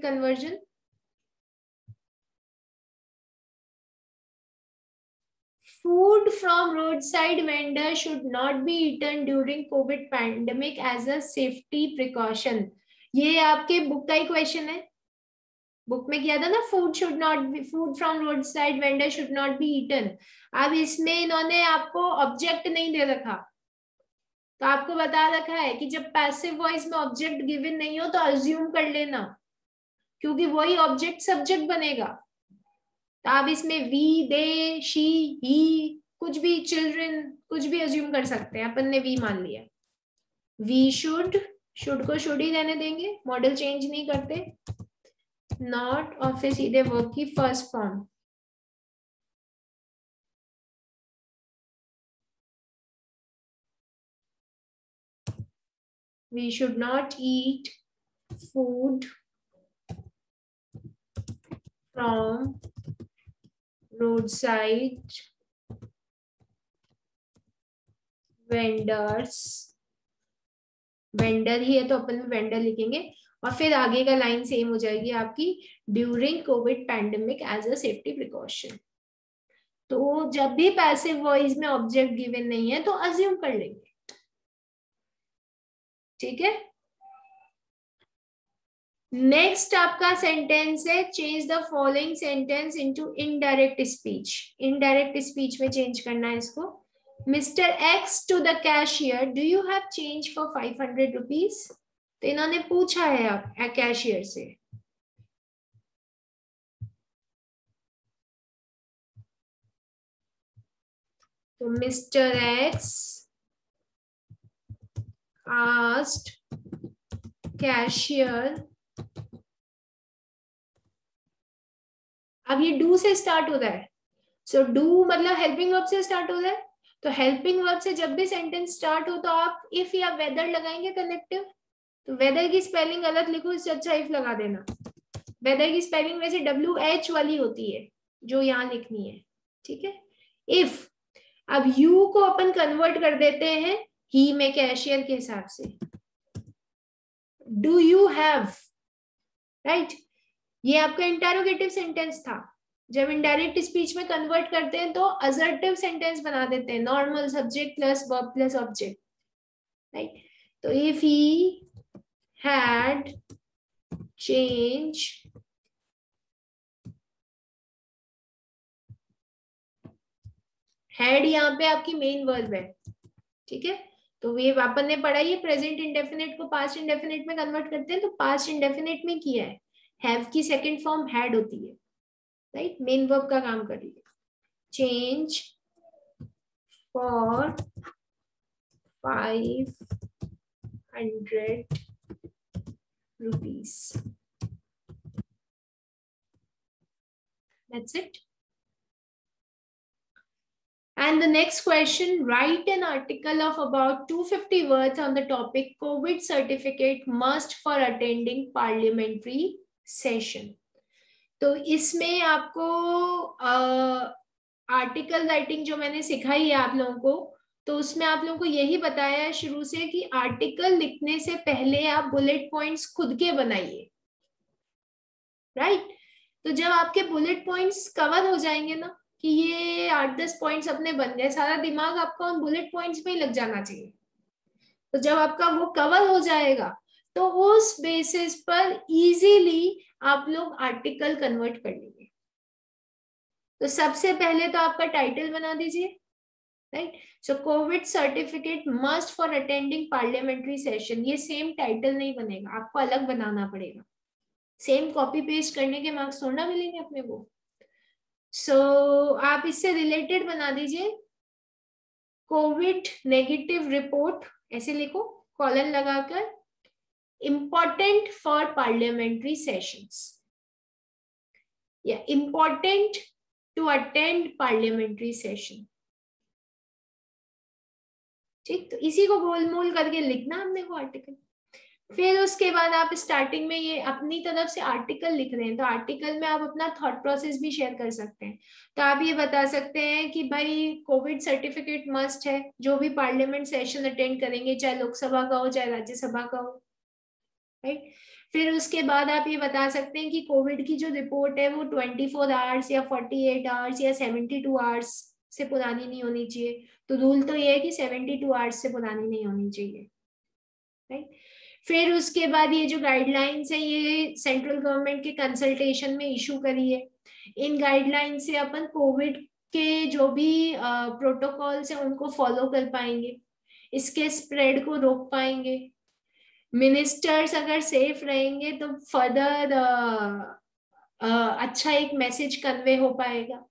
food from roadside vendor should not be eaten during covid pandemic as a safety precaution ये आपके book का ही question है book में किया था ना food should not be food from road side vendor should not be eaten अब इसमें इन्होंने आपको ऑब्जेक्ट नहीं दे रखा। तो आपको बता रखा है कि जब पैसिव वॉइस में ऑब्जेक्ट गिवन नहीं हो तो अज्यूम कर लेना, क्योंकि वही ऑब्जेक्ट सब्जेक्ट बनेगा। तो आप इसमें वी दे शी ही कुछ भी चिल्ड्रन कुछ भी अज्यूम कर सकते हैं। अपन ने वी मान लिया। वी शुड शुड को शुड ही रहने देंगे मॉडल चेंज नहीं करते। नॉट और फिर सीधे वर्क की first form we should not eat food from roadside vendors vendor ही है तो अपन वेंडर लिखेंगे और फिर आगे का लाइन सेम हो जाएगी आपकी during covid pandemic as a safety precaution तो जब भी पैसिव वॉइस में ऑब्जेक्ट गिवन नहीं है तो अज्यूम कर लेंगे। ठीक है? नेक्स्ट आपका सेंटेंस है change the following sentence into indirect speech indirect speech में चेंज करना है इसको। Mister X to the cashier do you have change for five hundred rupees तो इन्होंने पूछा है कैशियर से। तो मिस्टर एक्स asked cashier अब ये डू से स्टार्ट होता है। सो so, डू मतलब हेल्पिंग वर्ब से स्टार्ट होता है। तो हेल्पिंग वर्ब से जब भी सेंटेंस स्टार्ट हो तो आप इफ़ या वेदर लगाएँगे कनेक्टिव तो वेदर की स्पेलिंग गलत लिखो, इससे अच्छा इफ़ लगा देना। वेदर की स्पेलिंग वैसे डब्ल्यू एच वाली होती है, जो यहाँ लिखनी है। ठीक है? इफ़ अब यू को अपन कन्वर्ट कर देते हैं ही में कैशियर के हिसाब से। डू यू हैव राइट ये आपका इंटेरोगेटिव सेंटेंस था। जब इनडायरेक्ट स्पीच में कन्वर्ट करते हैं तो असर्टिव सेंटेंस बना देते हैं। Normal subject plus verb plus object right तो if he had change had यहाँ पे आपकी मेन वर्ब है, ठीक है? तो ये अपन ने पढ़ा, ये प्रेजेंट इंडेफिनेट को पास्ट इंडेफिनेट में कन्वर्ट करते हैं तो पास्ट इंडेफिनेट में किया है? हैव की सेकंड फॉर्म हैड होती है राइट मेन वर्ब का काम कर रही है। Change for five hundred rupees That's it. And the next question, write an article of about 250 words on the topic COVID certificate must for attending parliamentary session. तो इसमें आपको आर्टिकल राइटिंग जो मैंने सिखाई है आप लोगों को तो उसमें आप लोगों को यही बताया है शुरू से कि आर्टिकल लिखने से पहले आप बुलेट पॉइंट्स खुद के बनाइए। Right right? तो जब आपके बुलेट पॉइंट्स कवर हो जाएँगे ना, कि ये आठ दस पॉइंट्स अपने बन गए, सारा दिमाग आपका उन बुलेट पॉइंट्स में ही लग जाना चाहिए। तो जब आपका वो कवर हो जाएगा तो उस बेसिस पर इजीली आप लोग आर्टिकल कन्वर्ट कर लेंगे। तो सबसे पहले तो आपका टाइटल बना दीजिए। Right so covid certificate must for attending parliamentary session ये सेम टाइटल नहीं बनेगा। आपको अलग बनाना पड़ेगा। सेम कॉपी पेस्ट करने के मार्क्स थोड़ा मिलेंगे अपने को। सो so, आप इससे रिलेटेड बना दीजिए। कोविड नेगेटिव रिपोर्ट ऐसे लिखो कॉलन लगाकर। इंपॉर्टेंट फॉर पार्लियामेंट्री सेशंस या important to attend parliamentary session ठीक? तो इसी को गोलमोल करके लिखना हमने को आर्टिकल फिर उसके बाद आप स्टार्टिंग में ये अपनी तरफ़ से आर्टिकल लिख रहे हैं तो आर्टिकल में आप अपना थॉट प्रोसेस भी शेयर कर सकते हैं। तो आप ये बता सकते हैं कि भाई कोविड सर्टिफिकेट मस्ट है, जो भी पार्लियामेंट सेशन अटेंड करेंगे, चाहे लोकसभा का हो, चाहे राज्यसभा का हो राइट फिर उसके बाद आप ये बता सकते हैं कि कोविड की जो रिपोर्ट है वो 24 फोर आवर्स या 48 आवर्स या 72 आवर्स से पुरानी नहीं होनी चाहिए। तो रूल तो ये है कि 72 आवर्स से पुरानी नहीं होनी चाहिए। राइट फिर उसके बाद ये जो गाइडलाइंस है, ये सेंट्रल गवर्नमेंट के कंसल्टेशन में इशू करी है। इन गाइडलाइन से अपन कोविड के जो भी प्रोटोकॉल्स हैं, उनको फॉलो कर पाएँगे। इसके स्प्रेड को रोक पाएँगे। मिनिस्टर्स अगर सेफ़ रहेंगे तो फर्दर अच्छा एक मैसेज कन्वे हो पाएगा।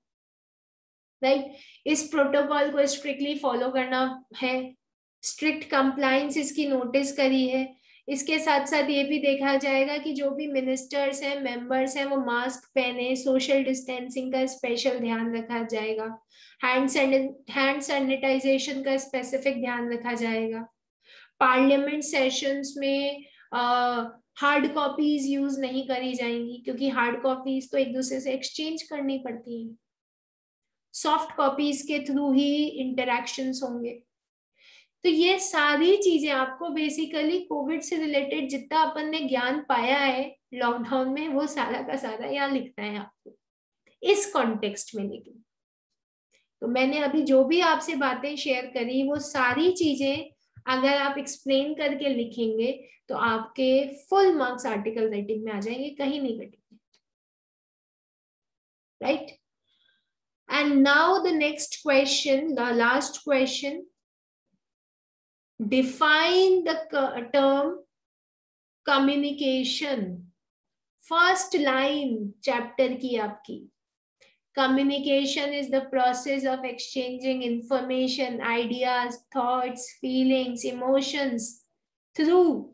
राइट? इस प्रोटोकॉल को स्ट्रिक्टली फॉलो करना है। स्ट्रिक्ट कंप्लाइंस इसकी नोटिस करी है। इसके साथ साथ ये भी देखा जाएगा कि जो भी मिनिस्टर्स हैं मेंबर्स हैं, वो मास्क पहने सोशल डिस्टेंसिंग का स्पेशल ध्यान रखा जाएगा। हैंड हैंड सैनिटाइजेशन का स्पेसिफिक ध्यान रखा जाएगा। पार्लियामेंट सेशंस में हार्ड कॉपीज यूज़ नहीं करी जाएँगी, क्योंकि हार्ड कॉपीज तो एक दूसरे से एक्सचेंज करनी पड़ती है। सॉफ्ट कॉपीज के थ्रू ही इंटरेक्शंस होंगे। तो ये सारी चीज़ें आपको बेसिकली कोविड से रिलेटेड जितना अपन ने ज्ञान पाया है लॉकडाउन में, वो सारा का सारा यहाँ लिखना है आपको। इस कॉन्टेक्स्ट में लेकिन। तो मैंने अभी जो भी आपसे बातें शेयर करी, वो सारी चीज़ें अगर आप एक्सप्लेन करके लिखेंगे तो आपके फुल मार्क्स आर्टिकल राइटिंग में आ जाएँगे, कहीं नहीं घटेंगे right and now the next question the last question define the term communication first line chapter की आपकी communication is the process of exchanging information ideas thoughts feelings emotions through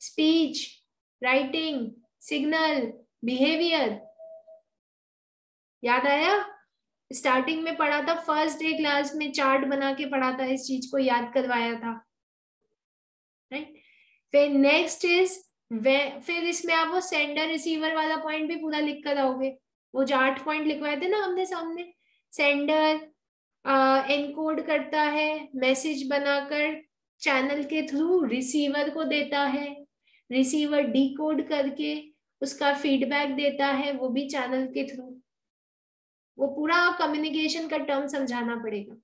speech writing signal behavior याद आया starting में पढ़ा था first day class में chart बना के पढ़ा था, इस चीज़ को याद करवाया था। राइट फिर नेक्स्ट इज़ वे फिर इसमें आप वो सेंडर रिसीवर वाला पॉइंट भी पूरा लिख कर आओगे। वो जो आठ पॉइंट लिखवाए थे ना हमने सामने सेंडर एनकोड करता है मैसेज बनाकर चैनल के थ्रू रिसीवर को देता है। रिसीवर डिकोड करके उसका फीडबैक देता है, वो भी चैनल के थ्रू वो पूरा कम्युनिकेशन का टर्म समझाना पड़ेगा।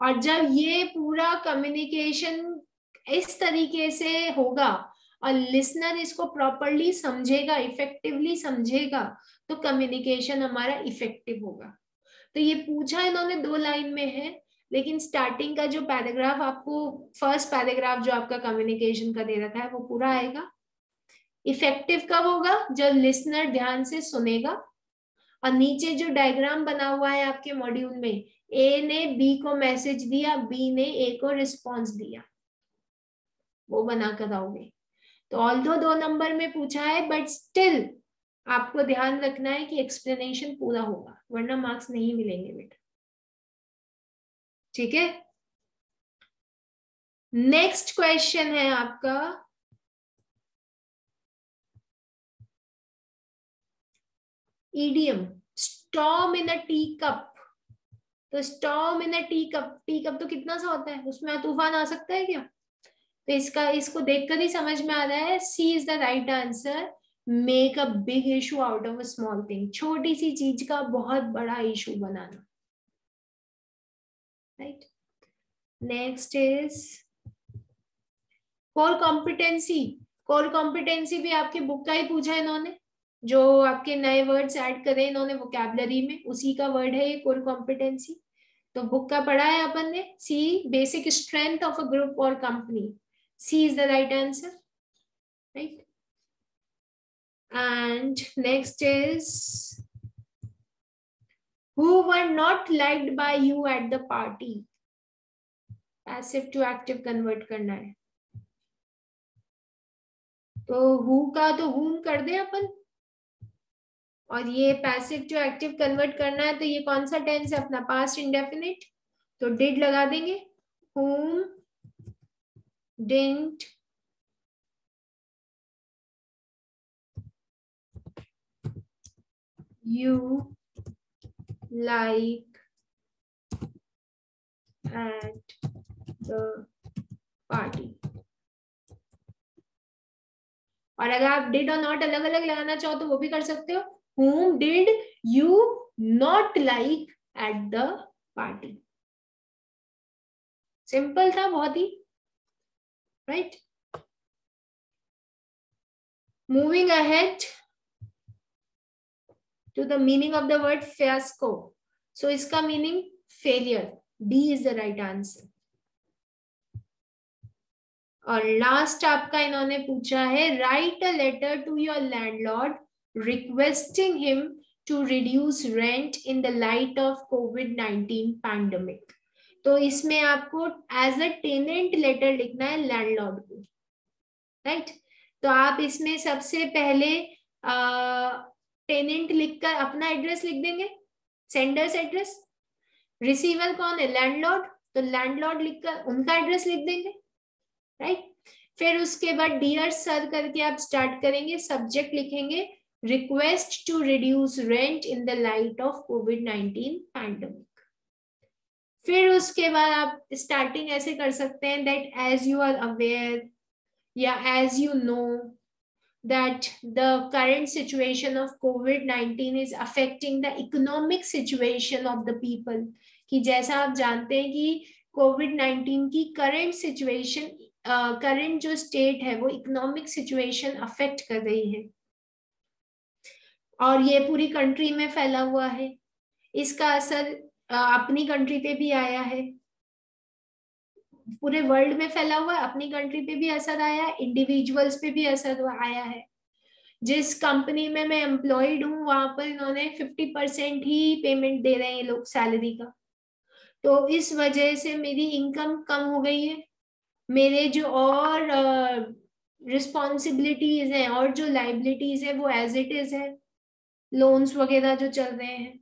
और जब ये पूरा कम्युनिकेशन इस तरीके से होगा और लिसनर इसको प्रॉपरली समझेगा इफेक्टिवली समझेगा तो कम्युनिकेशन हमारा इफ़ेक्टिव होगा। तो ये पूछा इन्होंने दो लाइन में है, लेकिन स्टार्टिंग का जो पैराग्राफ आपको फ़र्स्ट पैराग्राफ जो आपका कम्युनिकेशन का दे रखा है, वो पूरा आएगा। इफ़ेक्टिव कब होगा? जब लिसनर ध्यान से सुनेगा और नीचे जो डायग्राम बना हुआ है आपके मॉड्यूल में ए ने बी को मैसेज दिया बी ने ए को रिस्पॉन्स दिया। वो बना कर आओगे। तो ऑल दो दो नंबर में पूछा है बट स्टिल आपको ध्यान रखना है कि एक्सप्लेनेशन पूरा होगा, वरना मार्क्स नहीं मिलेंगे बेटा। ठीक है? नेक्स्ट क्वेश्चन है आपका। Storm in a tea cup तो a tea cup tea cup तो कितना सा होता है? उसमें तूफ़ान आ सकता है क्या? तो इसका, इसको देखकर ही समझ में आ रहा है C is the right answer make a big issue out of a small thing छोटी सी चीज़ का बहुत बड़ा issue banana. Right next is core competency core competency भी आपके बुक का ही पूछा है इन्होंने. जो आपके नए वर्ड्स ऐड करे इन्होंने वोकेबलरी में, उसी का वर्ड है ये कोर कॉम्पिटेंसी तो बुक का पढ़ा है अपन ने C basic strength of a group और company C is the right answer right and next is who were not liked by you at the party passive to active convert करना है। तो हु का तो हुम कर दे अपन। और ये पैसिव टू एक्टिव कन्वर्ट करना है तो ये कौन सा टेंस है अपना? पास्ट इंडेफिनिट तो डिड लगा देंगे। Whom didn't you like at the party? और अगर आप डिड और नॉट अलग अलग लगाना चाहो तो वो भी कर सकते हो। Whom did you not like at the party? Simple था बहुत ही right moving ahead to the meaning of the word fiasco. So इसका meaning failure D is the right answer और लास्ट आपका इन्होंने पूछा है right a letter to your landlord him to reduce rent in the light of COVID nineteen pandemic तो इसमें आपको as a tenant letter लिखना है लैंडलॉर्ड को। राइट तो आप इसमें सबसे पहले टेनेंट लिखकर अपना एड्रेस लिख देंगे। सेंडर्स एड्रेस रिसीवर कौन है? लैंडलॉर्ड तो लैंडलॉर्ड लिखकर उनका एड्रेस लिख देंगे। राइट फिर उसके बाद डियर सर करके आप स्टार्ट करेंगे सब्जेक्ट लिखेंगे। Request to reduce rent in the light of COVID nineteen pandemic फिर उसके बाद आप स्टार्टिंग ऐसे कर सकते हैं that as you are aware या as you know that the current situation of COVID-19 is affecting the economic situation of the people. कि जैसा आप जानते हैं कि कोविड 19 की करंट सिचुएशन करंट जो स्टेट है वो इकोनॉमिक सिचुएशन अफेक्ट कर रही है और ये पूरी कंट्री में फैला हुआ है। इसका असर अपनी कंट्री पे भी आया है। पूरे वर्ल्ड में फैला हुआ, अपनी कंट्री पे भी असर आया है इंडिविजुअल्स पे भी असर आया है। जिस कंपनी में मैं एम्प्लॉयड हूँ, वहाँ पर इन्होंने फिफ्टी परसेंट ही पेमेंट दे रहे हैं लोग सैलरी का। तो इस वजह से मेरी इनकम कम हो गई है। मेरे जो और रिस्पॉन्सिबिलिटीज हैं और जो लाइबिलिटीज है, वो एज इट इज़ है। लोन्स वगैरह जो चल रहे हैं।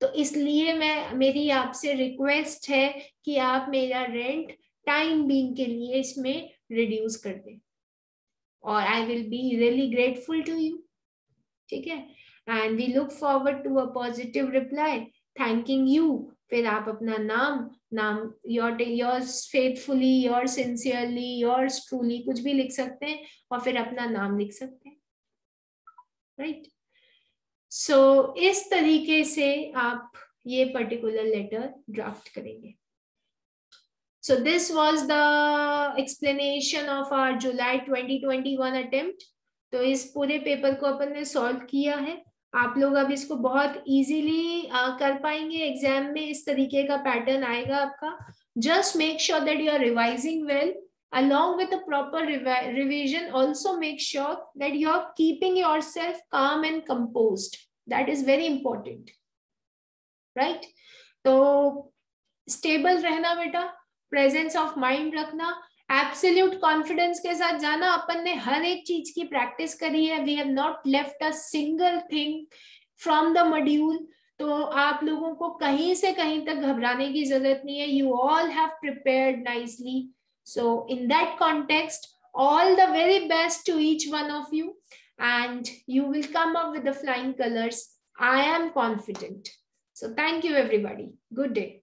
तो इसलिए मैं, मेरी आपसे रिक्वेस्ट है कि आप मेरा रेंट टाइम बीइंग के लिए इसमें रिड्यूस कर दें। और I will be really grateful to you ठीक है? And we look forward to a positive reply thanking you फिर आप अपना नाम नाम your yours faithfully your sincerely yours truly कुछ भी लिख सकते हैं और फिर अपना नाम लिख सकते हैं। Right right? सो so, इस तरीके से आप ये पर्टिकुलर लेटर ड्राफ्ट करेंगे। So this was the explanation of our July 2021 attempt तो इस पूरे पेपर को अपन ने सॉल्व किया है। आप लोग अब इसको बहुत इजीली कर पाएँगे। एग्ज़ाम में इस तरीके का पैटर्न आएगा आपका। Just make sure that you are revising well along with a proper revi, revision, also make sure that you're keeping yourself calm and composed. That is very important. Right? तो stable रहना बेटा presence of mind रखना absolute confidence के साथ जाना, अपन ने हर एक चीज़ की प्रैक्टिस करी है। We have not left a single thing from the module तो आप लोगों को कहीं से कहीं तक घबराने की ज़रूरत नहीं है। You all have prepared nicely So in that context, all the very best to each one of you and you will come up with the flying colors. I am confident. So thank you everybody. Good day.